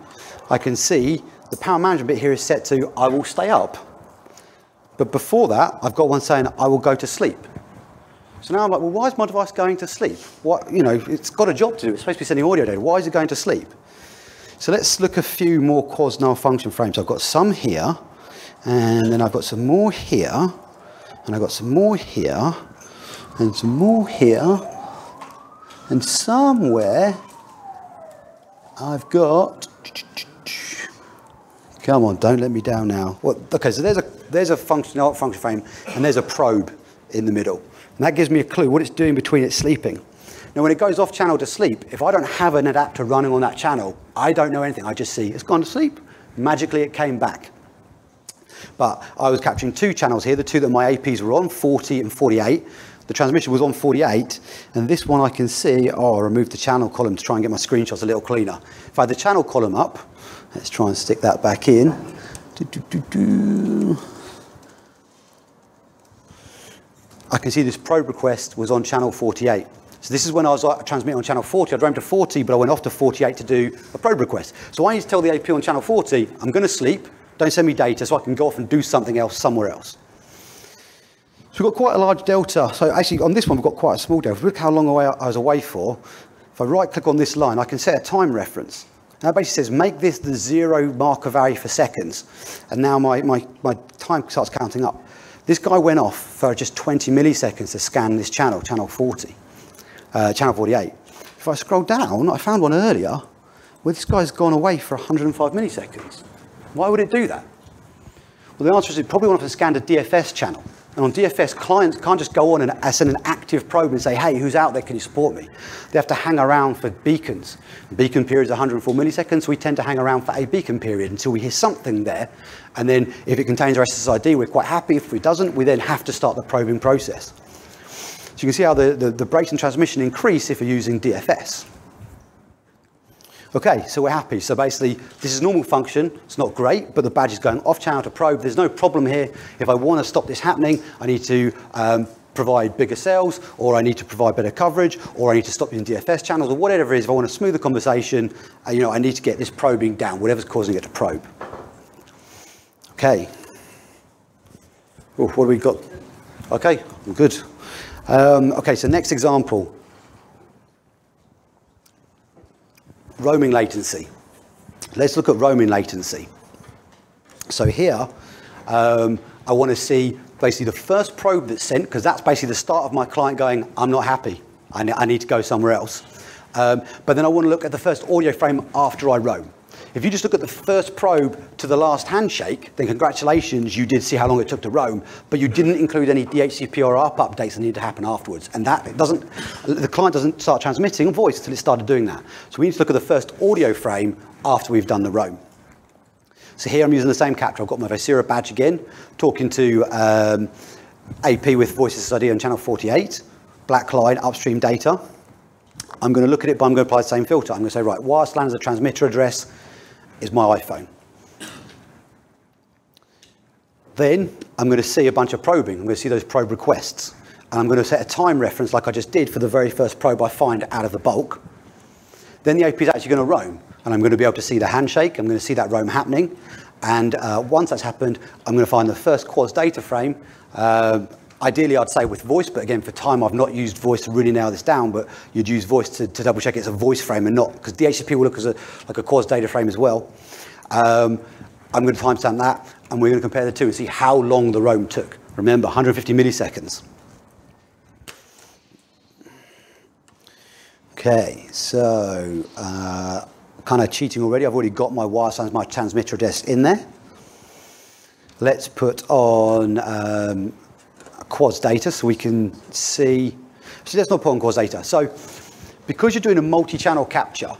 I can see the power management bit here is set to I will stay up. But before that, I've got one saying I will go to sleep. So now I'm like, well, why is my device going to sleep? What, you know, it's got a job to do. It's supposed to be sending audio data. Why is it going to sleep? So let's look a few more QoS null function frames. I've got some here, and then I've got some more here, and I've got some more here, and some more here, and somewhere I've got. Come on, don't let me down now. Well, okay, so there's a there's a function function frame, and there's a probe in the middle, and that gives me a clue what it's doing between it sleeping. Now, when it goes off channel to sleep, if I don't have an adapter running on that channel, I don't know anything. I just see it's gone to sleep. Magically, it came back. But I was capturing two channels here, the two that my APs were on, 40 and 48. The transmission was on 48, and this one I can see, oh, I removed the channel column to try and get my screenshots a little cleaner. If I had the channel column up, let's try and stick that back in. Do, do, do, I can see this probe request was on channel 48. So this is when I was uh, transmitting on channel 40. I dreamt to 40, but I went off to 48 to do a probe request. So I need to tell the AP on channel 40, I'm going to sleep, don't send me data, so I can go off and do something else somewhere else. So we've got quite a large delta. So actually on this one, we've got quite a small delta. Look how long away I was away for. If I right click on this line, I can set a time reference. Now it basically says, make this the zero marker value for seconds. And now my, my, my time starts counting up. This guy went off for just 20 milliseconds to scan this channel, channel 40, uh, channel 48. If I scroll down, I found one earlier where this guy's gone away for 105 milliseconds. Why would it do that? Well, the answer is it probably off and scanned a DFS channel. And on DFS, clients can't just go on and send an active probe and say, hey, who's out there? Can you support me? They have to hang around for beacons. Beacon period is 104 milliseconds. So we tend to hang around for a beacon period until we hear something there. And then if it contains our SSID, we're quite happy. If it doesn't, we then have to start the probing process. So you can see how the, the, the breaks in transmission increase if you're using DFS. Okay, so we're happy. So basically, this is a normal function. It's not great, but the badge is going off channel to probe. There's no problem here. If I want to stop this happening, I need to um, provide bigger cells, or I need to provide better coverage, or I need to stop using DFS channels, or whatever it is. If I want to smooth the conversation, uh, you know, I need to get this probing down, whatever's causing it to probe. Okay. Oh, what do we got? Okay, I'm good. Um, okay, so next example. Roaming latency. Let's look at roaming latency. So here, um, I want to see basically the first probe that's sent, because that's basically the start of my client going, I'm not happy. I, I need to go somewhere else. Um, but then I want to look at the first audio frame after I roam. If you just look at the first probe to the last handshake, then congratulations, you did see how long it took to roam, but you didn't include any DHCP or ARP updates that need to happen afterwards. And that doesn't, the client doesn't start transmitting voice until it started doing that. So we need to look at the first audio frame after we've done the roam. So here I'm using the same capture. I've got my Vocera badge again, talking to um, AP with Voice SSID on channel 48, black line, upstream data. I'm going to look at it, but I'm going to apply the same filter. I'm going to say, right, wireless LAN is a transmitter address, is my iPhone. Then I'm going to see a bunch of probing. I'm going to see those probe requests. And I'm going to set a time reference like I just did for the very first probe I find out of the bulk. Then the AP is actually going to roam. And I'm going to be able to see the handshake. I'm going to see that roam happening. And uh, once that's happened, I'm going to find the first QoS data frame. Uh, Ideally, I'd say with voice, but again, for time, I've not used voice to really nail this down, but you'd use voice to, to double check it's a voice frame and not, because DHCP will look as a, like a QoS data frame as well. Um, I'm going to timestamp that, and we're going to compare the two and see how long the roam took. Remember, 150 milliseconds. Okay, so uh, kind of cheating already. I've already got my wire signs, my transmitter address in there. Let's put on um, QoS data so we can see. So let's not put on QoS data. So because you're doing a multi-channel capture,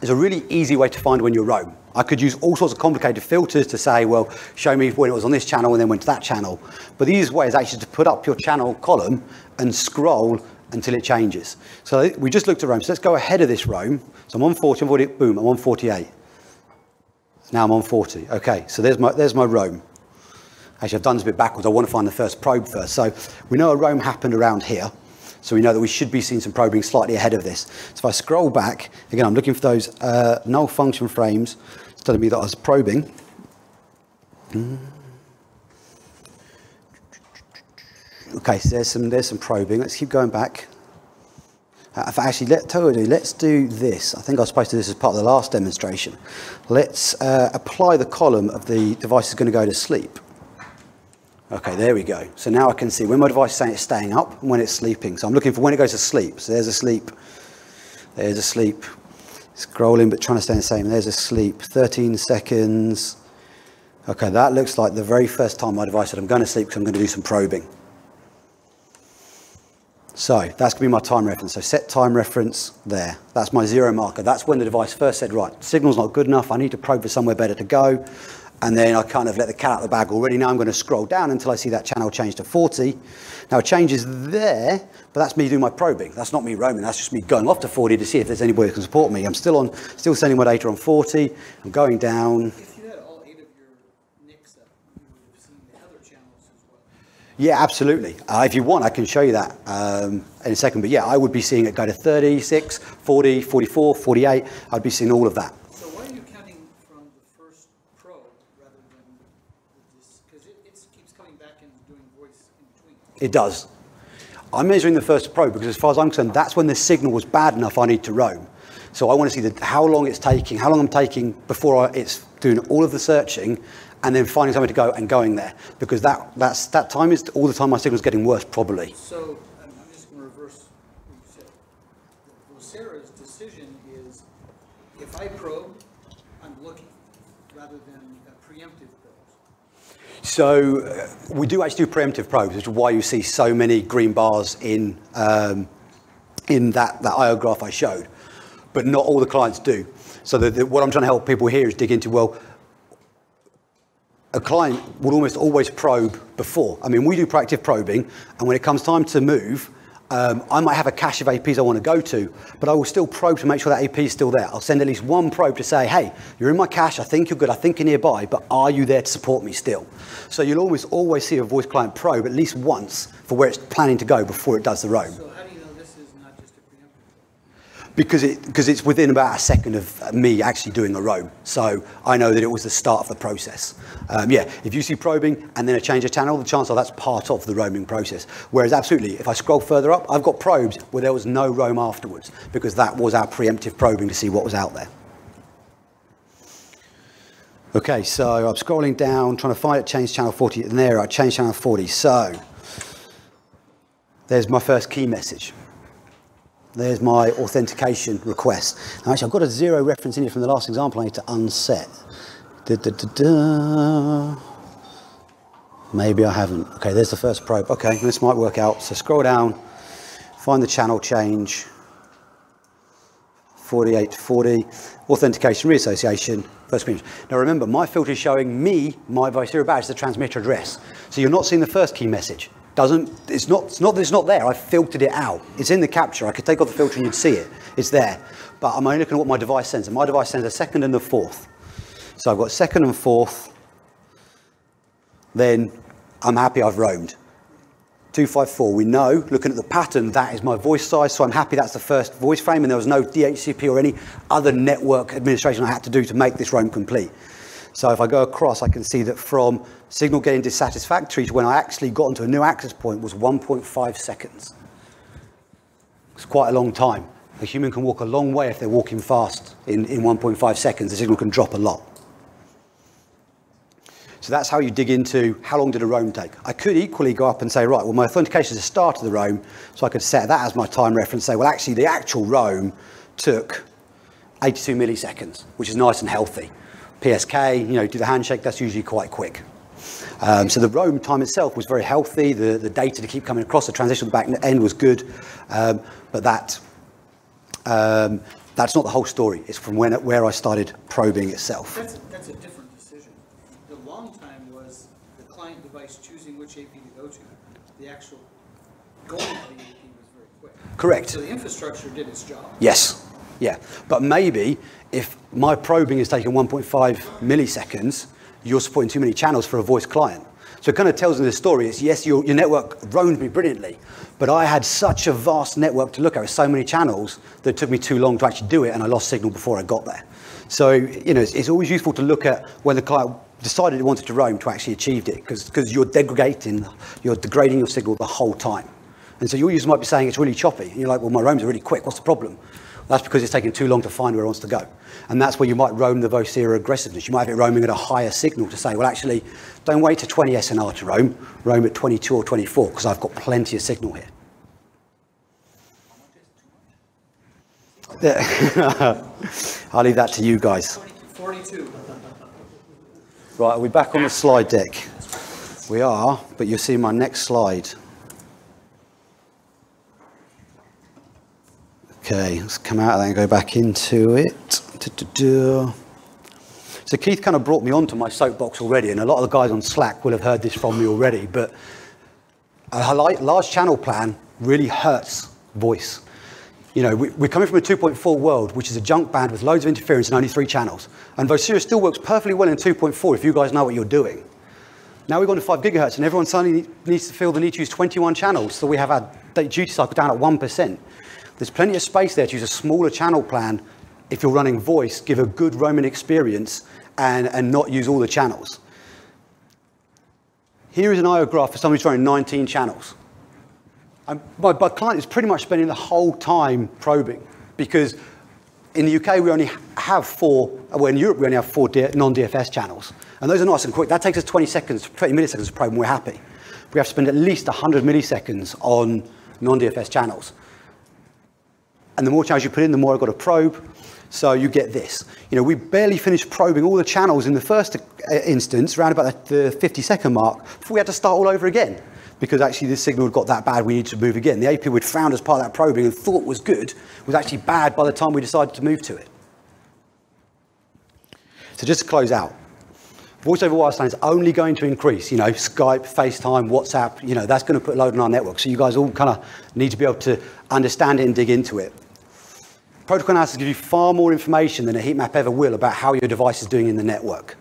there's a really easy way to find when you're roam. I could use all sorts of complicated filters to say, well, show me when it was on this channel and then went to that channel. But the easiest way is actually to put up your channel column and scroll until it changes. So we just looked at roam. So let's go ahead of this roam. So I'm on 40, I'm 40 boom, I'm on 48. Now I'm on 40. Okay, so there's my, there's my roam. Actually, I've done this a bit backwards. I want to find the first probe first. So we know a roam happened around here. So we know that we should be seeing some probing slightly ahead of this. So if I scroll back, again, I'm looking for those uh, null function frames. It's telling me that I was probing. Okay, so there's some, there's some probing. Let's keep going back. Uh, actually, let, tell you, let's do this. I think I was supposed to do this as part of the last demonstration. Let's uh, apply the column of the device is going to go to sleep. Okay, there we go. So now I can see when my device is staying up and when it's sleeping. So I'm looking for when it goes to sleep. So there's a sleep. There's a sleep. Scrolling, but trying to stay the same. There's a sleep. 13 seconds. Okay, that looks like the very first time my device said I'm going to sleep because I'm going to do some probing. So that's going to be my time reference. So set time reference there. That's my zero marker. That's when the device first said, right, signal's not good enough. I need to probe for somewhere better to go. And then I kind of let the cat out of the bag already. Now I'm going to scroll down until I see that channel change to 40. Now it changes there, but that's me doing my probing. That's not me roaming. That's just me going off to 40 to see if there's anybody who can support me. I'm still on, still sending my data on 40. I'm going down. If you had all eight of your NICs up, you would have seen the other channels as well. Yeah, absolutely. Uh, if you want, I can show you that um, in a second. But yeah, I would be seeing it go to 36, 40, 44, 48. I'd be seeing all of that. So why are you counting from the first probe rather than this? Because it, it keeps coming back and doing voice in between. It does. I'm measuring the first probe because as far as I'm concerned, that's when the signal was bad enough I need to roam. So I want to see the, how long it's taking, how long I'm taking before I, it's doing all of the searching and then finding somewhere to go and going there. Because that, that's, that time is all the time my signal's getting worse, probably. So I'm, I'm just going to reverse what you said. Vocera's decision is if I probe, I'm looking rather than uh, preemptive probes. So uh, we do actually do preemptive probes, which is why you see so many green bars in, um, in that, that IO graph I showed. But not all the clients do. So the, the, what I'm trying to help people here is dig into, well, a client will almost always probe before. I mean, we do proactive probing, and when it comes time to move, um, I might have a cache of APs I want to go to, but I will still probe to make sure that AP is still there. I'll send at least one probe to say, hey, you're in my cache, I think you're good, I think you're nearby, but are you there to support me still? So you'll always, always see a voice client probe at least once for where it's planning to go before it does the roam. So how do you know this is not just a preemptive probe? Because, it, because it's within about a second of me actually doing a roam. So I know that it was the start of the process. Um, yeah, if you see probing and then a change of channel, the chance of that's part of the roaming process. Whereas absolutely, if I scroll further up, I've got probes where there was no roam afterwards because that was our preemptive probing to see what was out there. Okay, so I'm scrolling down, trying to find it, change channel 40, and there I change channel 40. So there's my first key message. There's my authentication request. Now actually I've got a zero reference in here from the last example I need to unset. Da, da, da. Maybe I haven't. Okay, there's the first probe. Okay, this might work out. So scroll down, find the channel change. 48 to 40, authentication reassociation, first screen. Now remember, my filter is showing me my Vocera badge, the transmitter address. So you're not seeing the first key message. Doesn't, it's not, it's not that it's not there, I've filtered it out. It's in the capture, I could take off the filter and you'd see it. It's there. But I'm only looking at what my device sends, and my device sends a second and a fourth. So I've got second and fourth, then I'm happy I've roamed. 254, we know, looking at the pattern, that is my voice size, so I'm happy that's the first voice frame, and there was no DHCP or any other network administration I had to do to make this roam complete. So if I go across, I can see that from signal getting dissatisfactory to when I actually got onto a new access point was 1.5 seconds. It's quite a long time. A human can walk a long way if they're walking fast in, in 1.5 seconds. The signal can drop a lot. So that's how you dig into how long did a roam take. I could equally go up and say, right, well, my authentication is the start of the roam, so I could set that as my time reference, say, well, actually, the actual roam took 82 milliseconds, which is nice and healthy. PSK, you know, do the handshake, that's usually quite quick. Um, so the roam time itself was very healthy. The, the data to keep coming across the transition to the back end was good, um, but that um, that's not the whole story. It's from when, where I started probing itself. That's a, that's a different decision. The long time was the client device choosing which AP to go to. The actual going to the AP was very quick. Correct. So the infrastructure did its job. Yes, yeah. But maybe if my probing is taking 1.5 milliseconds, you're supporting too many channels for a voice client. So it kind of tells me the story. It's yes, your, your network roamed me brilliantly, but I had such a vast network to look at with so many channels that it took me too long to actually do it, and I lost signal before I got there. So you know, it's, it's always useful to look at when the client decided it wanted to roam to actually achieved it, because you're degrading, you're degrading your signal the whole time And so your user might be saying it's really choppy. And you're like, well, my roams are really quick. What's the problem? That's because it's taking too long to find where it wants to go. And that's where you might roam the Vocera aggressiveness. You might have it roaming at a higher signal to say, well, actually, don't wait to 20 SNR to roam. Roam at 22 or 24 because I've got plenty of signal here. [laughs] I'll leave that to you guys. 42. Right, are we back on the slide deck? We are, but you'll see my next slide. Okay, let's come out of that and go back into it. So Keith kind of brought me onto my soapbox already, and a lot of the guys on Slack will have heard this from me already, but a large channel plan really hurts voice. You know, we, we're coming from a 2.4 world, which is a junk band with loads of interference and only three channels. And Vocera still works perfectly well in 2.4 if you guys know what you're doing. Now we've gone to 5 gigahertz, and everyone suddenly needs to feel the need to use 21 channels, so we have our duty cycle down at 1%. There's plenty of space there to use a smaller channel plan if you're running voice, give a good roaming experience, and, and not use all the channels. Here is an IO graph for somebody who's running 19 channels. My, my client is pretty much spending the whole time probing because in the UK we only have four, uh, well in Europe we only have four non-DFS channels. And those are nice and quick. That takes us 20 seconds, 20 milliseconds to probe and we're happy. We have to spend at least 100 milliseconds on non-DFS channels. And the more channels you put in, the more I've got to probe. So you get this. You know, we barely finished probing all the channels in the first uh, instance, around about the 50 second mark, before we had to start all over again. Because actually this signal had got that bad, we needed to move again. The AP we'd found as part of that probing and thought was good was actually bad by the time we decided to move to it. So just to close out, voice over LAN is only going to increase. You know, Skype, FaceTime, WhatsApp, you know, that's going to put a load on our network. So you guys all kind of need to be able to understand it and dig into it. Protocol analysis gives you far more information than a heat map ever will about how your device is doing in the network.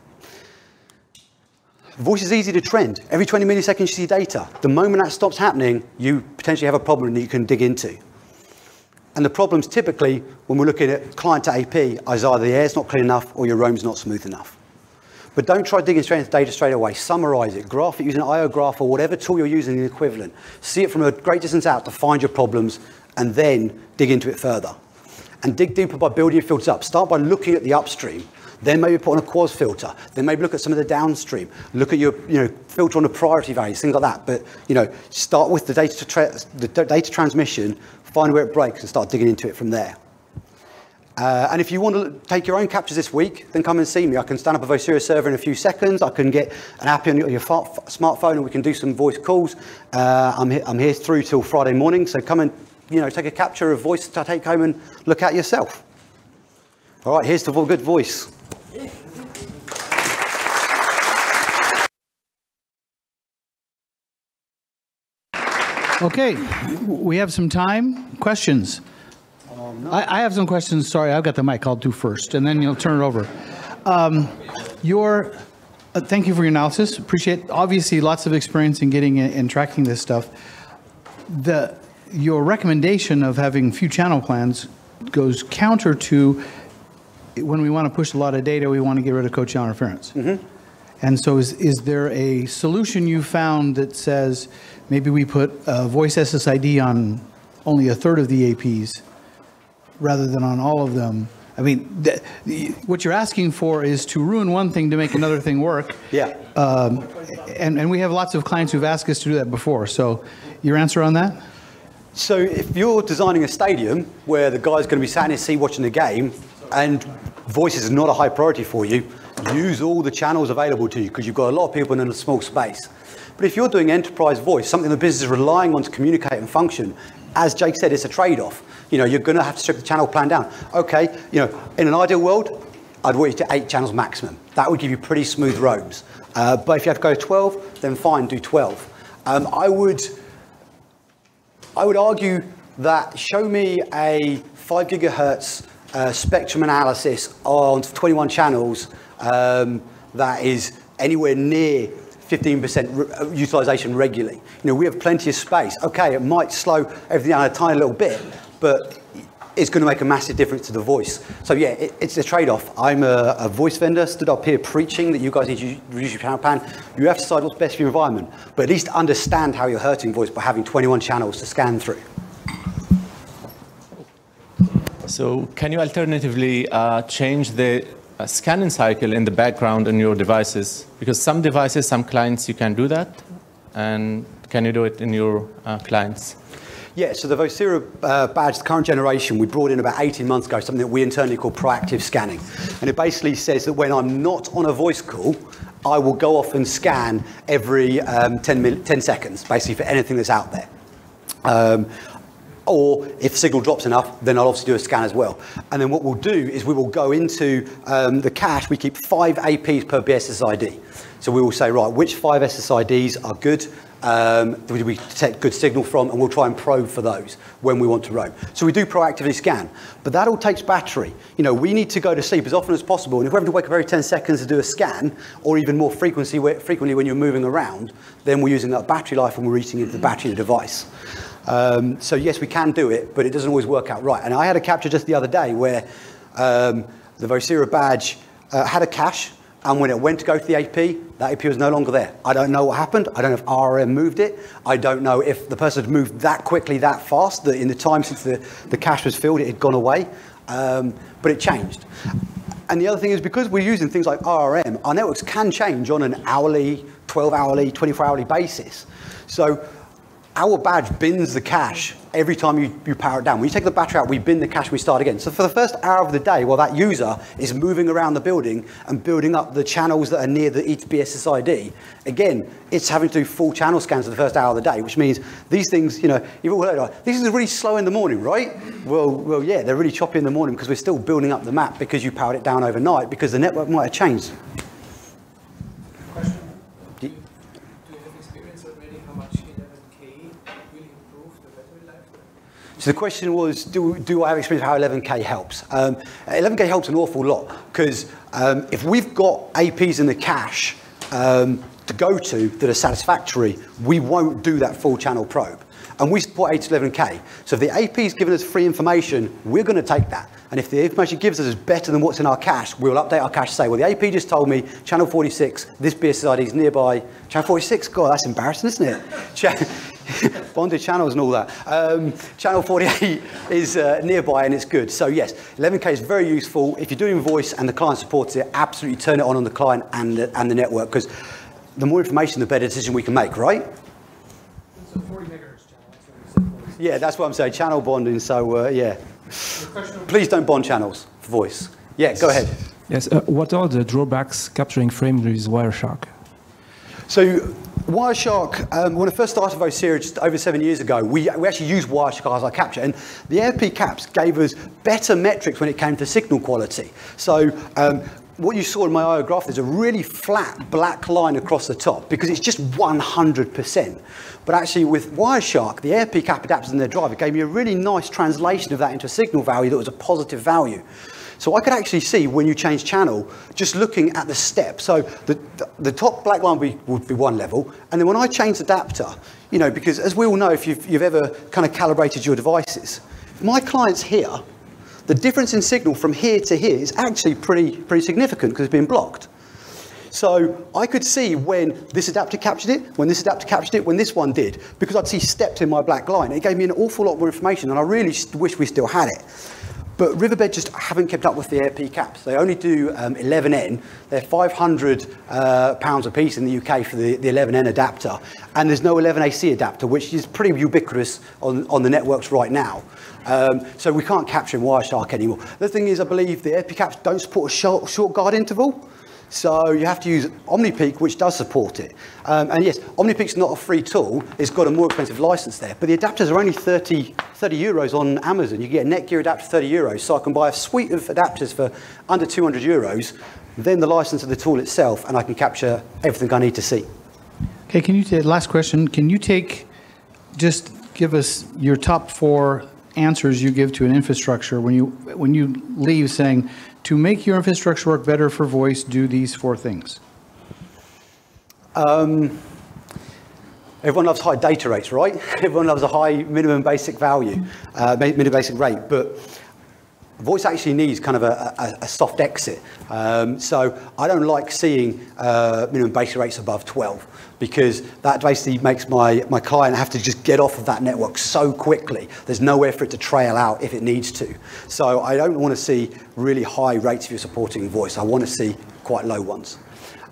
Voice is easy to trend. Every 20 milliseconds you see data. The moment that stops happening, you potentially have a problem that you can dig into. And the problems typically, when we're looking at client to AP, is either the air's not clean enough or your roam's not smooth enough. But don't try digging straight into data straight away. Summarize it, graph it using an IO graph or whatever tool you're using the equivalent. See it from a great distance out to find your problems and then dig into it further and dig deeper by building your filters up. Start by looking at the upstream. Then maybe put on a QoS filter. Then maybe look at some of the downstream. Look at your, you know, filter on the priority values, things like that. But, you know, start with the data, the data transmission, find where it breaks and start digging into it from there. Uh, and if you want to take your own captures this week, then come and see me. I can stand up a Vocera server in a few seconds. I can get an app on your, your smartphone and we can do some voice calls. Uh, I'm, I'm here through till Friday morning, so come and you know, take a capture of voice to take home and look at yourself. All right, here's the good voice. Okay, we have some time. Questions? I, I, have some questions. Sorry, I've got the mic. I'll do first, and then you'll turn it over. Um, your, uh, thank you for your analysis. Appreciate. Obviously, lots of experience in getting and tracking this stuff. The your recommendation of having few channel plans goes counter to when we want to push a lot of data, we want to get rid of co-channel interference. Mm-hmm. And so, is, is there a solution you found that says maybe we put a voice SSID on only a third of the APs rather than on all of them? I mean, th- what you're asking for is to ruin one thing to make another thing work. [laughs] Yeah. Um, and, and we have lots of clients who've asked us to do that before. So, your answer on that? So if you're designing a stadium where the guy's going to be sat in his seat watching the game and voice is not a high priority for you, use all the channels available to you because you've got a lot of people in a small space. But if you're doing enterprise voice, something the business is relying on to communicate and function, as Jake said, it's a trade-off. You know, you're going to have to strip the channel plan down. Okay, you know, in an ideal world, I'd want you to eight channels maximum. That would give you pretty smooth roams. Uh, but if you have to go to 12, then fine, do 12. Um, I would I would argue that show me a 5 gigahertz uh, spectrum analysis on 21 channels um, that is anywhere near 15% re- uh, utilization regularly. You know, we have plenty of space. Okay, it might slow everything down a tiny little bit, but is going to make a massive difference to the voice. So yeah, it, it's a trade-off. I'm a, a, voice vendor, stood up here preaching that you guys need to reduce your channel pan. You have to decide what's best for your environment, but at least understand how you're hurting voice by having 21 channels to scan through. So can you alternatively uh, change the uh, scanning cycle in the background on your devices? Because some devices, some clients, you can do that. And can you do it in your uh, clients? Yeah, so the Vocera uh, badge, the current generation, we brought in about 18 months ago, something that we internally call proactive scanning. And it basically says that when I'm not on a voice call, I will go off and scan every um, 10, 10 seconds, basically for anything that's out there. Um, or if signal drops enough, then I'll obviously do a scan as well. And then what we'll do is we will go into um, the cache. We keep five APs per BSSID. So we will say, right, which five SSIDs are good? Um, do we detect good signal from? And we'll try and probe for those when we want to roam. So we do proactively scan, but that all takes battery. You know, we need to go to sleep as often as possible. And if we're having to wake up every 10 seconds to do a scan, or even more frequency, frequently when you're moving around, then we're using that battery life and we're eating into the battery of the device. Um, so yes, we can do it, but it doesn't always work out right. And I had a capture just the other day where um, the Vocera badge uh, had a cache, and when it went to go to the AP, that AP was no longer there. I don't know what happened. I don't know if RRM moved it. I don't know if the person had moved that quickly, that fast, that in the time since the, the cache was filled, it had gone away. Um, but it changed. And the other thing is because we're using things like RRM, our networks can change on an hourly, 12 hourly, 24 hourly basis. So our badge bins the cache every time you, you power it down. When you take the battery out, we bin the cache, we start again. So for the first hour of the day, while that user is moving around the building and building up the channels that are near the each BSSID, again, it's having to do full channel scans for the first hour of the day, which means these things, you know, you've all heard, like, this is really slow in the morning, right? Well, well, yeah, they're really choppy in the morning because we're still building up the map because you powered it down overnight because the network might have changed. So the question was, do, do I have experience of how 11K helps? Um, 11K helps an awful lot because um, if we've got APs in the cache um, to go to that are satisfactory, we won't do that full channel probe. And we support 8 to 11K. So if the AP is giving us free information, we're going to take that. And if the information gives us is better than what's in our cache, we'll update our cache say, well, the AP just told me channel 46, this BSSID is nearby. Channel 46, God, that's embarrassing, isn't it? [laughs] [laughs] bonded channels and all that. Um, channel 48 [laughs] is uh, nearby and it's good. So yes, 11K is very useful. If you're doing voice and the client supports it, absolutely turn it on on the client and the, and the network because the more information, the better decision we can make, right? So 40 megahertz channel. Yeah, that's what I'm saying, channel bonding. So uh, yeah, please don't bond channels voice. Yeah, go ahead. Yes, uh, what are the drawbacks capturing frames with Wireshark? So Wireshark, um, when I first started Vocera just over seven years ago, we, we actually used Wireshark as our capture. And the AirPcaps gave us better metrics when it came to signal quality. So um, what you saw in my IO graph, there's a really flat black line across the top because it's just 100%. But actually with Wireshark, the AirPcap adapters in their driver gave me a really nice translation of that into a signal value that was a positive value. So I could actually see when you change channel, just looking at the step. So the, the, the top black line would be, would be, one level. And then when I change adapter, you know, because as we all know, if you've, you've ever kind of calibrated your devices, my client's here, the difference in signal from here to here is actually pretty, pretty significant because it's been blocked. So I could see when this adapter captured it, when this adapter captured it, when this one did, because I'd see steps in my black line. It gave me an awful lot more information, and I really wish we still had it. But Riverbed just haven't kept up with the AirPcaps. They only do um, 11N. They're 500 uh, pounds a piece in the UK for the, the 11N adapter. And there's no 11AC adapter, which is pretty ubiquitous on, on the networks right now. Um, so we can't capture in Wireshark anymore. The thing is, I believe the AirPcaps don't support a short, short guard interval. So you have to use OmniPeek, which does support it. Um, and yes, OmniPeek's not a free tool. It's got a more expensive license there. But the adapters are only 30, 30 euros on Amazon. You get a Netgear adapter for 30 euros. So I can buy a suite of adapters for under 200 euros, then the license of the tool itself, and I can capture everything I need to see. Okay, can you take, last question, can you take, just give us your top four answers you give to an infrastructure when you, when you leave saying, to make your infrastructure work better for voice, do these four things. Um, everyone loves high data rates, right? [laughs] everyone loves a high minimum basic value, uh, minimum basic rate. But voice actually needs kind of a, a, a soft exit. Um, so I don't like seeing uh, minimum basic rates above 12 because that basically makes my, my client have to just get off of that network so quickly. There's nowhere for it to trail out if it needs to. So I don't want to see really high rates if you're supporting voice. I want to see quite low ones.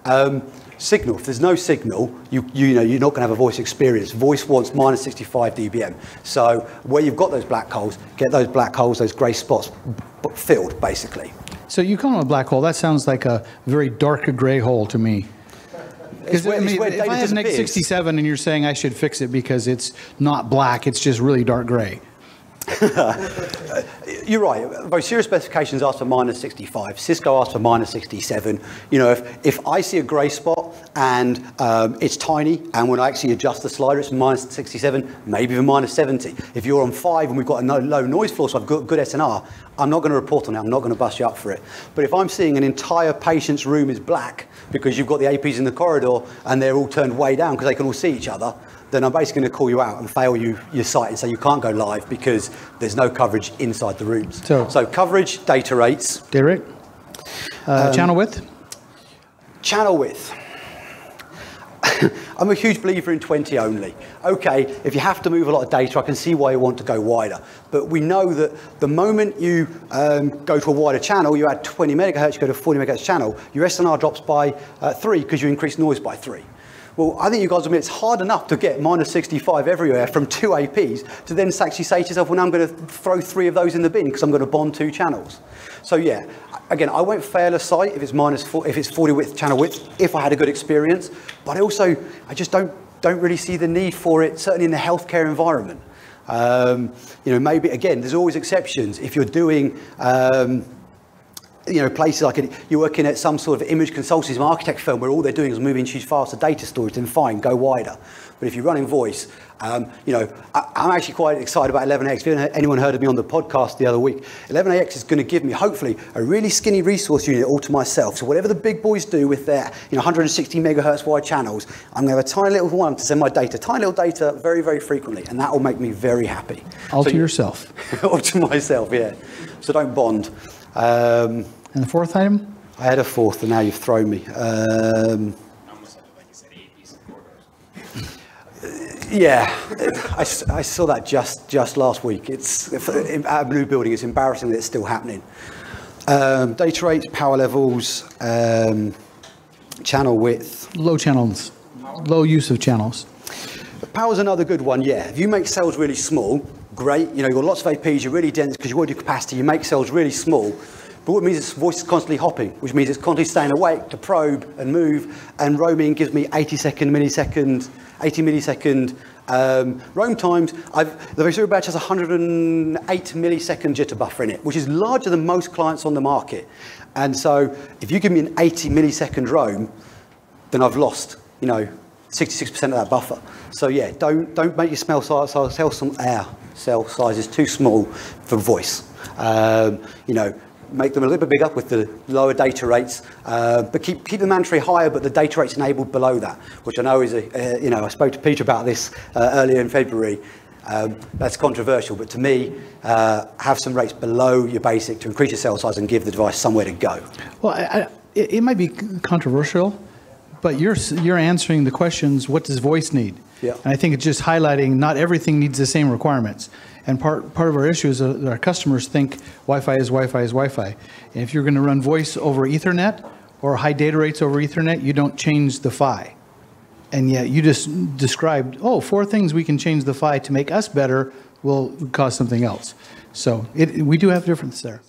Um, signal, if there's no signal, you, you know, you're not going to have a voice experience. Voice wants minus 65 dBm. So where you've got those black holes, get those black holes, those grey spots filled, basically. So you call it a black hole. That sounds like a very dark gray hole to me. Because I it's mean, if I have neg disappears. 67 and you're saying I should fix it because it's not black, it's just really dark gray. [laughs] You're right. Vocera's specifications ask for minus 65. Cisco asks for minus 67. You know, if, if I see a grey spot and um, it's tiny, and when I actually adjust the slider, it's minus 67, maybe even minus 70. If you're on five and we've got a no, low noise floor, so I've got good SNR, I'm not going to report on it. I'm not going to bust you up for it. But if I'm seeing an entire patient's room is black because you've got the APs in the corridor and they're all turned way down because they can all see each other, then I'm basically going to call you out and fail you your site and say you can't go live because there's no coverage inside the rooms. So- coverage, data rates, Derek? Uh, Um, channel width? channel width. [laughs] I'm a huge believer in 20 only. Okay, if you have to move a lot of data, I can see why you want to go wider. But we know that the moment you um, go to a wider channel, you add 20 megahertz, you go to a 40 megahertz channel, your SNR drops by uh, three because you increase noise by three. Well, I think you guys will admit it's hard enough to get minus 65 everywhere from two APs to then actually say to yourself, well, now I'm going to throw three of those in the bin because I'm going to bond two channels. So yeah, again, I won't fail a site if it's minus four, if it's 40 width channel width, if I had a good experience. But I also, I just don't don't really see the need for it, certainly in the healthcare environment. Um, you know, maybe again, there's always exceptions. If you're doing um, you know, places like it, you're working at some sort of image consultancy architect firm where all they're doing is moving huge files to data storage, then fine, go wider. But if you're running voice, um, you know, I, I'm actually quite excited about 11AX. If anyone heard of me on the podcast the other week, 11AX is going to give me, hopefully, a really skinny resource unit all to myself. So whatever the big boys do with their, you know, 160 megahertz wide channels, I'm going to have a tiny little one to send my data, tiny little data, very, very frequently, and that will make me very happy. All So to you- yourself. [laughs] all to myself, yeah. So don't bond. Um, And the fourth item? I had a fourth, and now you've thrown me. Um, Almost sounded like you said AP supporters. yeah, I, I saw that just just last week. It's at a blue building. It's embarrassing that it's still happening. Um, data rates, power levels, um, channel width. Low channels, low use of channels. Power's another good one, yeah. If you make cells really small, great. You know, you've got lots of APs, you're really dense because you want your capacity, you make cells really small. But what it means is voice is constantly hopping, which means it's constantly staying awake to probe and move. And roaming gives me 80 second, millisecond, 80 millisecond um, roam times. I've, the Vocera batch has 108 millisecond jitter buffer in it, which is larger than most clients on the market. And so if you give me an 80 millisecond roam, then I've lost, you know, 66% of that buffer. So yeah, don't don't make your smell cell, some air cell sizes too small for voice. Um, you know, make them a little bit bigger with the lower data rates, uh, but keep keep the mandatory higher, but the data rates enabled below that, which I know is a uh, you know I spoke to Peter about this uh, earlier in February. Um, that's controversial, but to me, uh, have some rates below your basic to increase your cell size and give the device somewhere to go. Well, I, I, it, it might be controversial, but you're you're answering the questions. What does voice need? Yeah. And I think it's just highlighting not everything needs the same requirements. And part part of our issue is that our customers think Wi-Fi is Wi-Fi is Wi-Fi. And if you're going to run voice over Ethernet or high data rates over Ethernet, you don't change the PHY. And yet you just described, oh, four things we can change the PHY to make us better will cause something else. So it, we do have difference there.